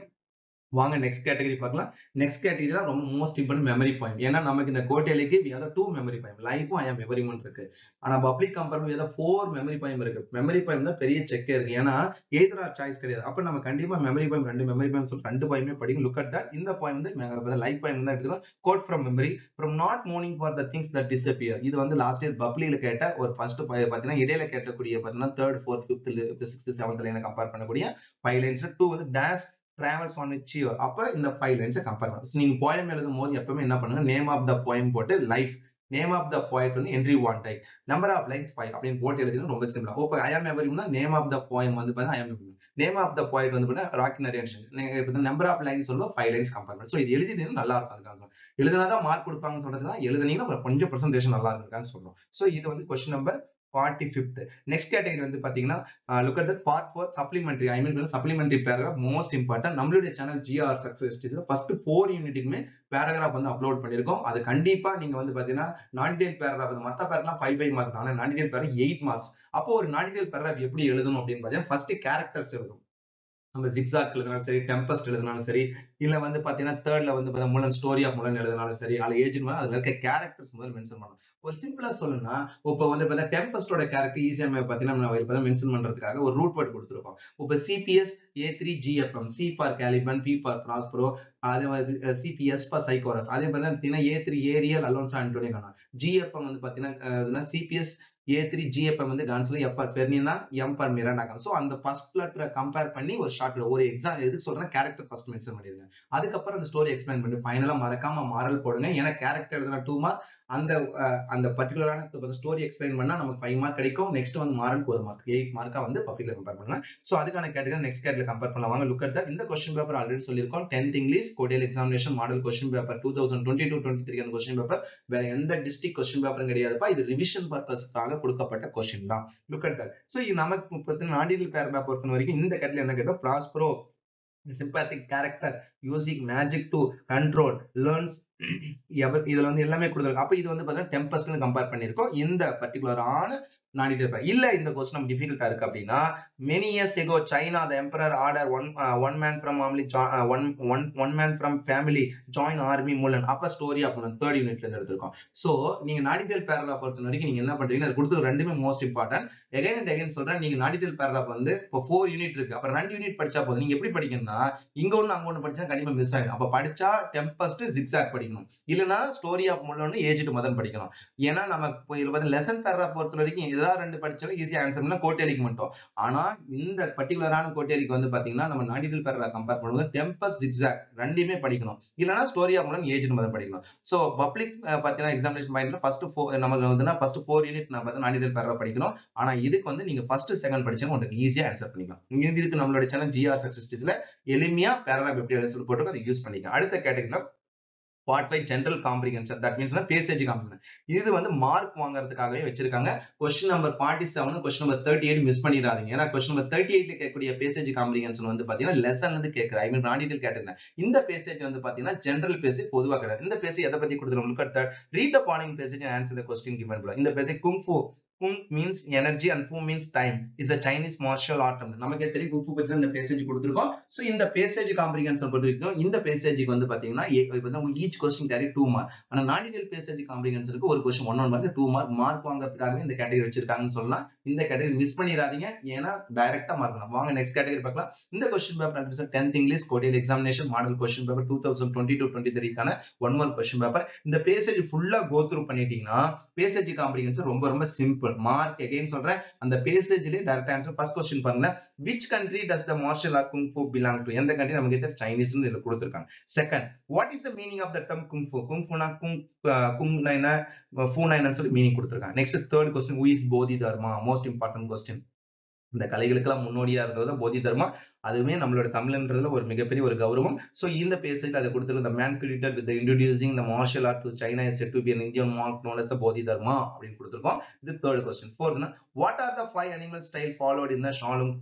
வாங்க நெக்ஸ்ட் கேட்டகரி பார்க்கலாம். நெக்ஸ்ட் கேட்டகரி தான் ரொம்ப மோஸ்ட் இம்பார்ட் மெமரி பாயிண்ட் ஏன்னா நமக்கு இந்த கோட்டையிலேக்கு வி டூ மெமரி பாயிண்ட் லைஃபும் மெமரி மெமரிமெண்ட் இருக்கு. ஆனா public compare with four memory point இருக்கு. மெமரி பாயிண்ட் தான் பெரிய செக்கே இருக்கு. ஏன்னா எய்தரா சாய்ஸ் கிடையாது. அப்ப நம்ம கண்டிப்பா மெமரி பாயிண்ட் ரெண்டு மெமரி பாயிண்ட் சொல்லி ரெண்டு பாயிண்ட் படிக்கும். லுக் அட் தட் இந்த பாயிண்ட் வந்து லைஃப் பாயிண்ட் தான் எடுத்துக்கலாம். Quote from memory from not morning for the things that disappear இது வந்து லாஸ்ட் இயர் பப்ளியில் கேட்ட ஒரு ஃபர்ஸ்ட் பாத்தீங்கன்னா இடையில கேட்டக்கூடிய பாத்தீங்கன்னா தேர்ட் ஃபோர்த் ஃபிஃப்த் சிக்ஸ்த் செவன்த்ல லைனை கம்பேர் பண்ணக்கூடிய ஃபைவ் லைன்ஸ் டூ வந்து டேஷ் டிராவல்ஸ் ஆன் அச்சீவ் அப்போ இந்த ஃபைவ் லைன்ஸை கம்பேர் பண்ணுங்க நீங்கள் போயம் எழுதும் போது எப்பவுமே என்ன பண்ணுங்க? நேம் ஆஃப் த போயம் போட்டு life name of the poet வந்து entry one type number of lines five அப்படின்னு போட்டு எழுதினா ரொம்ப சிம்பிளா இப்போ ஐஎம் எவரியும்னா நேம் ஆஃப் த போயம் வந்து பார்த்தீங்கன்னா I am every woman name of the poet வந்து பார்த்தீங்கன்னா ராக்கி நரேஷன் இப்போ நம்பர் ஆஃப் லைன்ஸ் சொல்லுவோம் ஃபைவ் லைன்ஸ் கம்பேர் பண்ணி ஸோ இது எழுதினீங்கன்னா நல்லா இருக்கும் அதுக்காக எழுதினா தான் மார்க் கொடுப்பாங்கன்னு சொல்றதுனா எழுதுனீங்கன்னா கொஞ்சம் பர்சன்டேஷன் நல்லா இருக்கான்னு சொல்றோம். ஸோ இது வந்து question number forty fifth next category வந்து பாத்தீங்கன்னா look at part four supplementary I mean supplementary paragraph most important நம்மளுடைய channel GR success first four யூனிட்டுக்குமே paragraph வந்து அப்லோட் பண்ணிருக்கோம் அது கண்டிப்பா நீங்க வந்து பாத்தீங்கன்னா நான்டி டென் பேராகிராஃப் மத்த பேர்லாம் ஃபைவ் ஃபைவ் மார்க் ஆனா நான்டி டென் பேரா எயிட் மார்க்ஸ் அப்போ ஒரு நான்டி டென் பேராகிராஃப் எப்படி எழுதணும் அப்படின்னு பாத்தீங்கன்னா ஃபர்ஸ்ட் கேரக்டர்ஸ் எழுதணும். நம்ம ஜிக்ஸாக் எழுதினாலும் சரி டெம்பஸ்ட் எழுதினாலும் சரி இல்ல வந்து பாத்தீங்கன்னா தேர்ட்ல வந்து முலன் ஸ்டோரி ஆஃப் முலன் எழுதினாலும் சரி அதுல ஏஜென்ட் அதுல இருக்க கேரக்டர்ஸ் முதல் மென்ஷன் பண்ணணும். ஒரு சிம்பிளா சொல்லணும்னா இப்போ வந்து பார்த்தா டெம்பஸ்டோட கேரக்டர் ஈஸியா பாத்தீங்கன்னா நம்ம இப்போ மென்ஷன் பண்றதுக்காக ஒரு ரூட் வேர்ட் கொடுத்துருக்கோம். இப்போ CBS A three GFM C for Caliban P for Prospero அதே மாதிரி சிபிஎஸ் ஃபார் சைக்கோரஸ் அதே மாதிரி பார்த்தீங்கன்னா A three Ariel Alonso Antonio GFM வந்து பாத்தீங்கன்னா சிபிஎஸ் ஏ த்ரீ ஜிஎஃப்எம் வந்து டான்ஸ்ல F for Ferdinand M for Miranda so அந்த ஃபர்ஸ்ட் லெட்டரை கம்பேர் பண்ணி ஒரு ஷார்ட் ஒரு எக்ஸாம் எதுக்கு சொல்றேன் கேரக்டர் ஃபர்ஸ்ட் மென்ஷன் பண்ணிருங்க அதுக்கப்புறம் அந்த ஸ்டோரி எக்ஸ்பிளைன் பண்ணி. ஃபைனலா மறக்காம மாரல் போடுங்க. ஏன்னா கேரக்டர் எழுதுனா டூ மார்க் அந்த அந்த பர்டிகுலரான ஸ்டோரி எக்ஸ்பிளைன் பண்ணா நமக்கு ஃபைவ் மார்க் கிடைக்கும். நெக்ஸ்ட் வந்து மார்க்கு ஒரு மார்க் எயிட் மார்க்கா வந்து பப்ளிக்ல கம்பேர் பண்ணலாம். ஸோ அதுக்கான கேட்டகரி நெக்ஸ்ட் கேட்டில் கம்பேர் பண்ணுவாங்க லுக் அட் இந்த கொஸ்டின் பேப்பர் ஆல்ரெடி சொல்லியிருக்கோம் tenth English quarterly examination model question paper two thousand twenty two twenty three question paper வேற எந்த டிஸ்ட்ரிக் கொஸ்டின் பேப்பரும் கிடையாதுப்பா. இது ரிவிஷன் பர்பஸ்க்காக கொடுக்கப்பட்ட கொஸ்டின் தான். லுக் அட் ஸோ இது நமக்கு பார்த்தீங்கன்னா ஆண்டியல் பேரா பொறுத்த வரைக்கும் இந்த கேட்டில் என்ன கேட்டோம்? Prospero sympathetic character using magic to control learns ever இதுல வந்து எல்லாமே கொடுத்துருக்கு. அப்ப இது வந்து பாத்தீங்கன்னா டெம்பஸ்ட்னு கம்பேர் பண்ணிருக்கோம் இந்த பர்டிகுலரான நான் இருப்பேன் இல்ல இந்த கொஸ்டின் நம்ம டிஃபிகல்ட்டா இருக்கு அப்படின்னா many years ago China the emperor order one one man from family one one one man from family join army Mulan. அப்ப ஸ்டோரி அப்படின்னு தேர்ட் யூனிட்ல இருந்து எடுத்திருக்கோம். சோ நீங்க நாடிடல் பேரலா பொறுத்த வரைக்கும் நீங்க என்ன பண்றீங்க அது கொடுத்து ரெண்டுமே most important again and again சொல்றேன் நீங்க நாடிடல் பேரலாப் வந்து இப்போ ஃபோர் யூனிட் இருக்கு. அப்ப ரெண்டு யூனிட் படிச்சா போதும். நீங்க எப்படி படிக்கணும்னா இங்க ஒண்ணு அங்க ஒண்ணு படிச்சா கண்டிப்பா மிஸ் ஆயிடும். அப்ப படிச்சா டெம்பஸ்ட் ஜிக்ஸாக் படிக்கணும். இல்லைன்னா ஸ்டோரி ஆஃப் முள்ளொன்னு ஏஜ் மதன் படிக்கணும். ஏன்னா நமக்கு வந்து லெசன் பேரா பொறுத்த வரைக்கும் ஏதாவது ரெண்டு படிச்சாலும் ஈஸியா ஆன்சர் பண்ணலாம் கோட்டேலிக்கு மட்டும். ஆனா இந்த பர்டிகுலரான கோட்டேலிக்கு வந்து பாத்தீங்கன்னா நம்ம நாடிடல் பேரா கம்பேர் பண்ணும்போது டெம்பஸ் ஜிக்ஸாக் ரெண்டுமே படிக்கணும். இல்லைன்னா ஸ்டோரி ஆஃப் முள்ளன் ஏஜ் மதன் படிக்கணும். சோ பப்ளிக் பாத்தீங்கன்னா எக்ஸாமினேஷன் பாயிண்ட்ல ஃபர்ஸ்ட் ஃபோர் நம்ம வந்து ஃபர்ஸ்ட் ஃபோர் யூனிட் நம்ம வந்து நாடிடல் பேரா படிக்கணும். ஆனா இதுக்கு வந்து நீங்க ஃபர்ஸ்ட் செகண்ட் படிச்சாலும் உங்களுக்கு ஈஸியா ஆன்சர் பண்ணிக்கலாம். இதுக்கு நம்மளோட சேனல் ஜிஆர் சக்சஸ்ல எளிமையா பேரா எப்படி போட்டு அதை யூஸ் பண்ணிக்கலாம். அடுத்த கேட்டகரியில part five general comprehension that means passage comprehension இது வந்து மார்க் வாங்குறதுக்காகவே வச்சிருக்காங்க. Question number forty seven question number thirty eight miss பண்ணிடாதீங்க. ஏன்னா கொஸ்டின் நம்பர் தேர்ட்டி எயிட்ல கேட்கக்கூடிய பேசேஜ் காம்ப்ரிகன்ஷன் வந்து பாத்தீங்கன்னா லெசன் வந்து கேட்கற ஐ மீன் நாடிட்டல் கேட்டிருந்தேன் இந்த பேசேஜ் வந்து பாத்தீங்கன்னா ஜென்ரல் பேசேஜ் பொதுவாக கிடையாது. இந்த பேசேஜ் எதை பத்தி கொடுத்துருக்கோம் read the following passage answer the question given இந்த passage kung fu kung means energy and fu means time is the Chinese martial art நமக்கே தெரியும் உப்பு பத்தி இந்த பேசேஜ் கொடுத்துருக்கோம். ஸோ இந்த பேசேஜ் காம்ப்ரிகன்ஷன் பொறுத்த வரைக்கும் இந்த பேசேஜுக்கு வந்து பாத்தீங்கன்னா உங்களுக்கு each question carry two mark ஆனா நாடிடல் பேசேஜ் காம்ப்ரிகன்ஷனுக்கு ஒரு question one one mark two mark mark வாங்குறதுக்காகவே இந்த கேட்டகரி வச்சிருக்காங்கன்னு சொல்லலாம். இந்த கேட்டகரி மிஸ் பண்ணிடாதீங்க. ஏன்னா டைரக்டா மார்க் வாங்க நெக்ஸ்ட் கேட்டகரி பார்க்கலாம். இந்த question paper tenth English quarterly examination model question paper two thousand twenty two twenty த்ரீக்கான one mark question paper இந்த பேசேஜ் ஃபுல்லா கோ த்ரூ பண்ணிட்டீங்கன்னா பேசேஜ் காம்ப்ரிகன்ஷன் ரொம்ப ரொம்ப சிம்பிள் மார்க் எகைன் சொல்றேன். அந்த பேசேஜ்லயே டைரக்ட் ஆன்சர் ஃபர்ஸ்ட் கொஸ்டின் பாருங்க which country does the martial art kung fu belong to எந்த கண்ட்ரி நமக்கு தெரியும் சைனீஸ்னு இதுல கொடுத்துருக்காங்க. Second what is the meaning of the term kung fu kung ஃபுனா kung kung நைனா ஃபூ நைன் சொல்லி மீனிங் கொடுத்துருக்காங்க. Next third question who is Bodhidharma most important question இந்த கலைகளுக்கெல்லாம் முன்னோடியா இருந்தது போதி தர்மா. அதுவுமே நம்மளோட தமிழ்ன்றதுல ஒரு மிகப்பெரிய ஒரு கௌரவம். ஸோ இந்த பேசுக்கு அதை கொடுத்துருக்க man creator with introducing the martial art to China is said to be Indian monk known as the Bodhidharma அப்படின்னு கொடுத்துருக்கோம். இது third question ஃபோர்த்னா what are the five animal style followed in ஷாலும்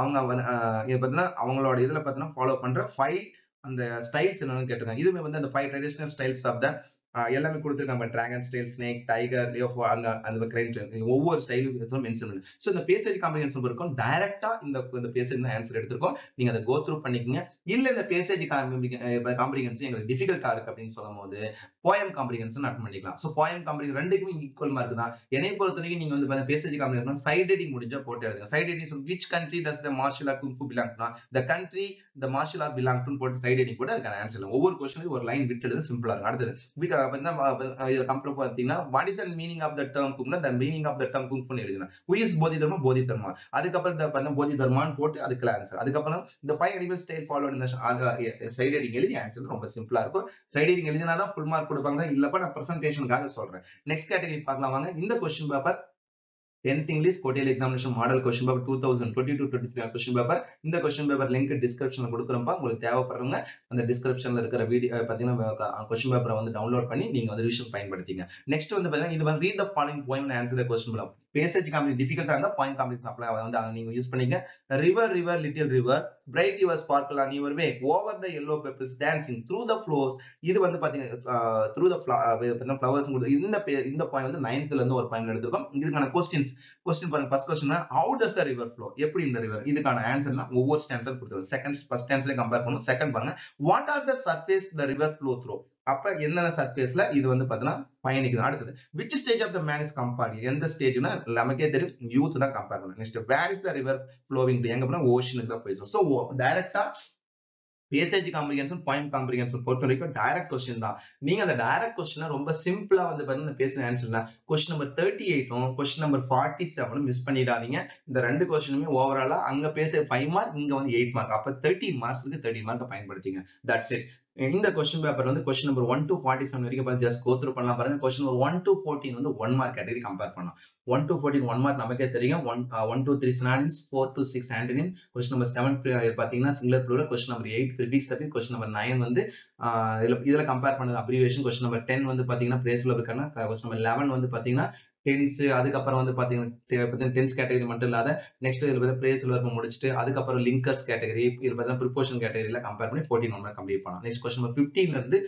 அவங்க பார்த்தீங்கன்னா அவங்களோட இதுல பார்த்தீங்கன்னா ஃபாலோ பண்ற ஃபைவ் அந்த ஸ்டைல்ஸ் என்னன்னு கேட்டிருக்காங்க. இதுவுமே வந்து அந்த five traditional styles of the எல்லாமே கொடுத்துருக்காங்க dragon style snake tiger leopard அந்த அந்த கிரைன் ஒவ்வொரு ஸ்டைலும் மென்ஷன் பண்ணு ஸோ இந்த பேசேஜ் காம்ப்ரிஹென்ஷன் இருக்கும். டைரக்டா இந்த இந்த பேசேஜ் ஆன்சர் எடுத்திருக்கோம். நீங்க அதை கோ த்ரூ பண்ணிக்கங்க. இல்ல இந்த பேசேஜ் காம்ப்ரிஹென்ஷன் எங்களுக்கு டிஃபிகல்ட்டா இருக்கு அப்படின்னு சொல்லும் போது போயம் காம்ப்ரிஹென்ஷன் அட்டன் பண்ணிக்கலாம். ஸோ போயம் காம்ப்ரிஹென்ஷன் ரெண்டுக்குமே ஈக்குவல் மார்க் தான். என்னை பொறுத்த வரைக்கும் நீங்க வந்து பேசேஜ் காம்ப்ரிஹென்ஷன் சைட் ரீடிங் முடிஞ்சா போட்டு எழுதுங்க. Side reading which country does the martial art kung fu belong the country the martial art belong போட்டு சைட் ரீடிங் கூட அதுக்கான ஆன்சர் ஒவ்வொரு கொஸ்டினுக்கு ஒரு லைன் விட்டு எழுது சிம்பிளா இருக்கும். அடுத்தது வீட்டு இதுல பார்த்தீங்கன்னா what is the meaning of the term குங்னா the meaning of the term குங்ஃபுன்னு எழுதுனா உயிஸ் போதி தர்மா போதி தர்மா அதுக்கப்புறம் இந்த பண்ண போதி தர்மான்னு போட்டு அதுக்கு ஆன்சர் அதுக்கப்புறம் இந்த ஃபைவ் அனிமல் ஸ்டைல் ஃபாலோ இந்த சைட் ரீடிங் எழுதி ஆன்சர் ரொம்ப சிம்பிளா இருக்கும். சைட் ரீடிங் எழுதினா தான் ஃபுல் மார்க் கொடுப்பாங்க. இல்லப்ப நான் ப்ரெசன்டேஷனுக்காக சொல்றேன். நெக்ஸ்ட் கேட்டகரி பார்க்கலாம் வாங்க. இந்த question paper tenth English quarterly examination model question paper two thousand twenty two twenty three question paper இந்த கொஸ்டின் பேப்பர் லிங்க் டிஸ்கிரிப்ஷன்ல கொடுக்குறப்ப உங்களுக்கு தேவைப்படுறவங்க அந்த டிஸ்கிரிப்ஷன்ல இருக்கிற வீடியோ பாத்தீங்கன்னா கொஸ்டின் பேப்பரை வந்து டவுன்லோட் பண்ணி நீங்க வந்து ரிவிஷன் பயன்படுத்திங்க. நெக்ஸ்ட் வந்து பாத்தீங்கன்னா இது வந்து read the following poem answer the question passage காம்பினி டிஃபிகல்ட்டா இருந்தா பாயிண்ட் காம்பினேஷன் அப்ளை வந்து நீங்க யூஸ் பண்ணிக்க river river little river bright your sparkle on your way over the yellow pebbles dancing through the flowers இது வந்து பாத்தீங்கன்னா த்ரூ த ஃப்ளவர்ஸ் இந்த இந்த பாயிண்ட் வந்து நைன்த்ல இருந்து ஒரு பாயிண்ட் எடுத்திருக்கோம். இதுக்கான கொஸ்டின்ஸ் கொஸ்டின் பாருங்க. First question how does the river flow எப்படி இந்த ரிவர் இதுக்கான ஆன்சர்னா ஒவ்வொரு ஸ்டான்சர் கொடுத்துருக்கு செகண்ட் ஃபர்ஸ்ட் ஆன்சர் கம்பேர் பண்ணும் செகண்ட் பாருங்க. What are the surface the river flow through அப்ப என்னென்ன சர்ஃபேஸ்ல இது வந்து பாத்தீங்கன்னா பயணிக்குது. அடுத்தது which stage of the man is compare எந்த ஸ்டேஜ்னா நமக்கே தெரியும் யூத் தான் கம்பேர் பண்ணும் next where is the river flowing எங்க போனா ஓஷனுக்கு தான் போயிடும் ஸோ டைரக்டா பேசேஜ் காம்ப்ரிகன்ஷன் பாயிண்ட் காம்ப்ரிகன்ஷன் பொறுத்த வரைக்கும் டைரக்ட் கொஸ்டின் தான். நீங்க அந்த டைரக்ட் கொஸ்டினா ரொம்ப சிம்பிளா வந்து பாத்தீங்கன்னா பேசுற ஆன்சர்ல கொஸ்டின் நம்பர் தேர்ட்டி எயிட்டும் கொஸ்டின் நம்பர் ஃபார்ட்டி செவனும் மிஸ் பண்ணிடாதீங்க. இந்த ரெண்டு கொஸ்டினுமே ஓவராலா அங்க பேச ஃபைவ் மார்க் இங்க வந்து எயிட் மார்க் அப்ப தேர்ட்டி மார்க்ஸ்க்கு தேர்ட்டி மார்க் பயன்படுத்திங்க. தட்ஸ் இட் இந்த கொஸ்டின் பேப்பர் வந்து question number one to forty seven வரைக்கும் பார்த்து ஜஸ்ட் கோத்ரூ பண்ணலாம் பாருங்க. Question number one to fourteen வந்து ஒன் மார்க் கேட்டகரி கம்பேர் பண்ணலாம். One to fourteen one mark நமக்கே தெரியும். One one two three synonyms four to six antonyms question number seven பாத்தீங்கன்னா singular plural question number eight prefix தப்பி question number nine வந்து இதுல compare பண்ணது abbreviation question number ten வந்து பாத்தீங்கன்னா பிரேஸ்ல இருக்கான கொஸ்டின் நம்பர் லெவன் வந்து பாத்தீங்கன்னா டென்ஸ் அதுக்கப்புறம் வந்து பாத்தீங்கன்னா டென்ஸ் கேட்டகரி மட்டும் இல்லாத நெக்ஸ்ட் இதுல பார்த்தா பிரேஸ் வர்ப்பு முடிச்சுட்டு அதுக்கப்புறம் லிங்கர்ஸ் கேட்டகரி இதுல பார்த்தா ப்ரிப்போஷன் கேட்டகரியில கம்பேர் பண்ணி ஃபோர்டீன் ஒன் கம்ப்ளீட் பண்ணலாம். நெக்ஸ்ட் கொஸ்டின் நம்பர் ஃபிஃப்டீன்ல இருந்து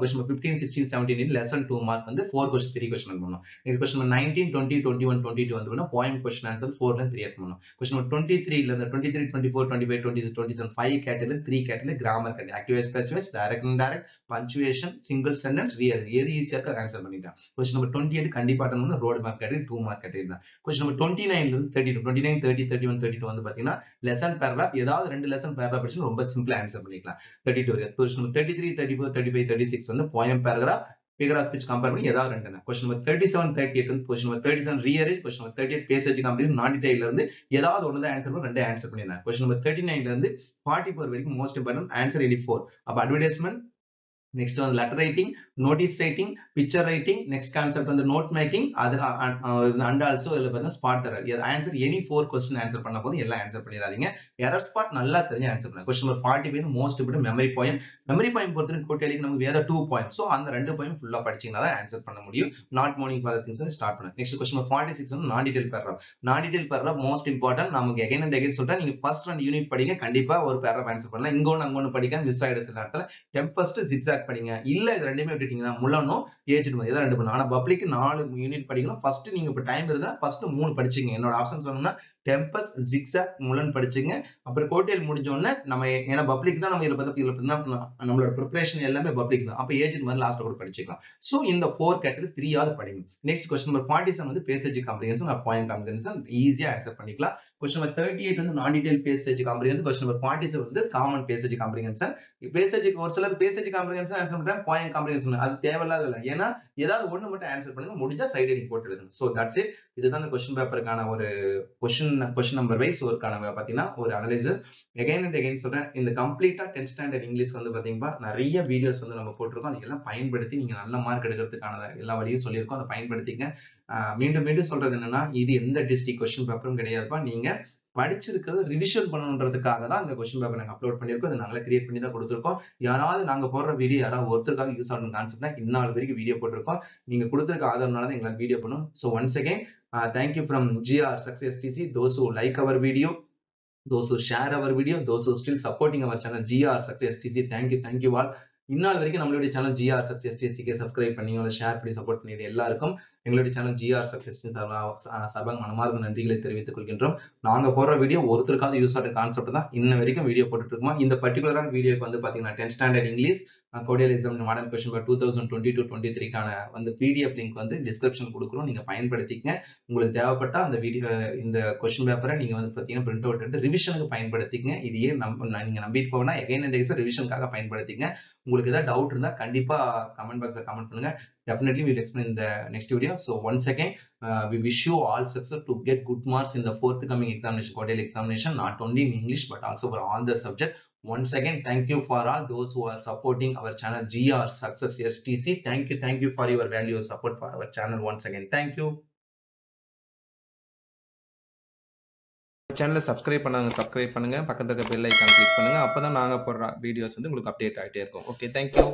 question number fifteen sixteen seventeen lesson two mark வந்து ஃபோர் கொஸ்டின் த்ரீ கொஸ்டின் பண்ணணும் next question number nineteen twenty twenty one twenty two வந்து பாயிண்ட் கொஸ்டின் ஆன்சர் ஃபோர்ல three add பண்ணணும் question number twenty த்ரீல இருந்து twenty three twenty four twenty five twenty twenty seven five category three category grammar category active specifics direct indirect punctuation single sentence real எது ஈஸியாக answer பண்ணிட்டேன் question number twenty eight கண்டிப்பா important வந்து road mark category two mark category தான். Question number twenty நைன்ல இருந்து thirty two twenty nine thirty thirty one thirty two வந்து பாத்தீங்கன்னா லெசன் பேராகிராஃப் ஏதாவது ரெண்டு லெசன் பேராகிராஃப் படிச்சு ரொம்ப சிம்பிளா ஆன்சர் பண்ணிக்கலாம். Thirty two question number thirty three thirty four thirty five thirty six வந்து poem paragraph figure of speech compare பண்ணி ஏதாவது ரெண்டு question number thirty seven thirty eight வந்து question number thirty seven rearrange question number thirty eight passage company non டீடைல இருந்து ஏதாவது ஒன்று தான் answer பண்ணி ரெண்டு ஆன்சர் பண்ணிருந்தேன் கொஸ்டின் நம்பர் தேர்ட்டி நைன்ல இருந்து ஃபார்ட்டி ஃபோர் வரைக்கும் most important answer any four அப்போ அட்வர்டைஸ்மெண்ட் நெக்ஸ்ட் வந்து letter writing notice writing picture writing next concept வந்து நோட் மேக்கிங் அது அண்ட் ஆல்சோ இதில் பார்த்தீங்கன்னா ஸ்பாட் தர answer any four question answer பண்ண போது எல்லாம் ஆன்சர் பண்ணிடாதீங்க. எரர் ஸ்பாட் நல்லா தெரிஞ்சு ஆன்சர் பண்ணலாம் question number forty five most இப்படி மெமரி பாயிண்ட் மெமரி பாயிண்ட் பொறுத்து கோட்டேலிக்கு நமக்கு வேற டூ பாயிண்ட் ஸோ அந்த ரெண்டு பாயிண்ட் ஃபுல்லாக படிச்சீங்கன்னா தான் ஆன்சர் பண்ண முடியும். Not morning for things start பண்ண நெக்ஸ்ட் கொஸ்டின் ஃபார்ட்டி சிக்ஸ் வந்து non detail para non detail para most important நமக்கு எகைன் அண்ட் எகைன் சொல்றேன் நீங்கள் ஃபர்ஸ்ட் ரெண்டு யூனிட் படிங்க. கண்டிப்பாக ஒரு பேரா ஆன்சர் பண்ணலாம். இங்கே ஒன்று அங்க ஒன்று படிக்க மிஸ் ஆகிடுச்சு நேரத்தில். இடத்துல டெம்பஸ்ட் ஜிக்ஸாக் படிங்க. இல்ல இது ரெண்டுமே விட்டுட்டீங்கன்னா முள்ளனும் ஏஜ் இதை ரெண்டு பண்ணும் ஆனா பப்ளிக் நாலு யூனிட் படிக்கணும். ஃபர்ஸ்ட் நீங்க இப்ப டைம் இருந்தா ஃபர்ஸ்ட் மூணு படிச்சீங்க. என்னோட ஆப்ஷன் சொன்னோம்னா டெம்பஸ் ஜிக்ஸாக் முலன் படிச்சுங்க. அப்புறம் கோட்டையில் முடிஞ்ச உடனே நம்ம ஏன்னா பப்ளிக் தான் நம்ம இதுல பத்தி இதுல பார்த்தீங்கன்னா நம்மளோட ப்ரிப்பரேஷன் எல்லாமே பப்ளிக் தான். அப்போ ஏஜென்ட் மாதிரி லாஸ்ட்ல கூட படிச்சுக்கலாம். சோ இந்த ஃபோர் கேட்டகரி த்ரீயாவது படிங்க. Next question number forty seven வந்து பேசேஜ் காம்ப்ரிஹென்ஷன் பாயிண்ட் காம்ப்ரிஹென்ஷன் ஈஸியா ஆன்சர் பண்ணிக்கலாம். கொஸ்டின் நம்பர் தேர்ட்டி எயிட் வந்து non detail passage comprehension question number forty seven வந்து காமன் பேசேஜ் காம்ப்ரிஹென்ஷன் பேசேஜ் ஒரு சிலர் பேசேஜ் காம்ப்ரிஹென்ஷன் ஆன்சர் பண்றாங்க பாயிண்ட் காம்ப்ரிஹென்ஷன் அது தேவையில்லாத இல்லை ஏன்னா ஏதாவது ஒண்ணு மட்டும் ஆன்சர் பண்ணுங்க முடிஞ்சா சைடு எடிங் போட்டு எழுதுங்க. ஸோ தட்ஸ் இட் இதுதான் இந்த கொஸ்டின் பேப்பருக்கான ஒரு கொஸ்டின் கொஸ்டின் நம்பர் வைஸ் ஒருக்கான பாத்தீங்கன்னா ஒரு அனலிசிஸ் எகைன் அண்ட் எகைன் சொல்றேன் இந்த கம்ப்ளீட்டா டென்த் ஸ்டாண்டர்ட் இங்கிலீஷ் வந்து பாத்தீங்கன்னா நிறைய வீடியோஸ் வந்து நம்ம போட்டிருக்கோம். அதெல்லாம் பயன்படுத்தி நீங்க நல்ல மார்க் எடுக்கிறதுக்கான எல்லா வழியும் சொல்லியிருக்கோம். அதை பயன்படுத்திக்க மீண்டும் மீண்டும் சொல்றது என்னன்னா இது எந்த டிஸ்ட்ரிக் கொஸ்டின் பேப்பரும் கிடையாதுப்பா. நீங்க படிச்சிருக்கிறது ரிவிஷன் பண்ணணுன்றதுக்காக தான் இந்த கொஸ்டின் பேப்பர் நாங்கள் அப்லோட் பண்ணியிருக்கோம். அதை நாங்களே கிரியேட் பண்ணி தான் கொடுத்துருக்கோம். யாராவது நாங்கள் போடுற வீடியோ யாராவது ஒருத்தருக்காக யூஸ் ஆகணும் கான்செப்ட்னா இந்நாள் வரைக்கும் வீடியோ போட்டிருக்கோம். நீங்க கொடுத்துருக்க ஆதரவுனால தான் எங்களால் வீடியோ பண்ணும் so once again thank you from GR success TC those who like our video those share our video video, those supporting still supporting our channel, GR Success TC. Thank you, thank. இந்நாள் வரைக்கும் நம்மளுடைய channel GR success எஸ்டிசிக்கு subscribe பண்ணி உங்களை share பண்ணி support பண்ணிட்டு எல்லாருக்கும் எங்களுடைய சேனல் ஜிஆர் சக்சஸ் சபாங் மனமார்ந்த நன்றிகளை தெரிவித்துக் கொள்கின்றோம். நாங்க போடுற வீடியோ ஒருத்தருக்காவது யூஸ் ஆகிற கான்செப்ட் தான். இன்ன வரைக்கும் வீடியோ போட்டுட்டு இருக்கோம்? இந்த பர்டிகுலரான வீடியோக்கு வந்து பாத்தீங்கன்னா tenth standard English quarterly exam model question paper two thousand twenty two twenty த்ரீக்கான வந்து பிடிஎஃப் லிங்க் வந்து டிஸ்கிரிப்ஷன் கொடுக்குறோம். நீங்கள் பயன்படுத்திக்கங்க. உங்களுக்கு தேவைப்பட்டால் அந்த வீடியோ இந்த கொஸ்டின் பேப்பரை நீங்கள் வந்து பார்த்தீங்கன்னா பிரிண்ட் அவுட் எடுத்து ரிவிஷனுக்கு பயன்படுத்திக்கங்க. இதையே நம்ப நீங்க நம்பிட்டு போகணும் எகைன் அண்ட் எக்ஸாம் ரிவிஷனுக்காக பயன்படுத்திங்க உங்களுக்கு ஏதாவது டவுட் இருந்தால் கண்டிப்பாக கமெண்ட் பாக்ஸில் கமெண்ட் பண்ணுங்க. Definitely we'll explain in the next video. So once again uh, we wish you all success to get good marks in the forthcoming examination quarterly examination. Not only in english but also for all the subject. once again thank you for all those who are supporting our channel gr success stc thank you thank you for your valuable support for our channel once again thank you சேனலை subscribe பண்ணாங்க subscribe பண்ணுங்க பக்கத்துல இருக்க bell icon click பண்ணுங்க அப்பதான் நாங்க போடுற videos வந்து உங்களுக்கு அப்டேட் ஆகிட்டே இருக்கும் ஓகே தேங்க்யூ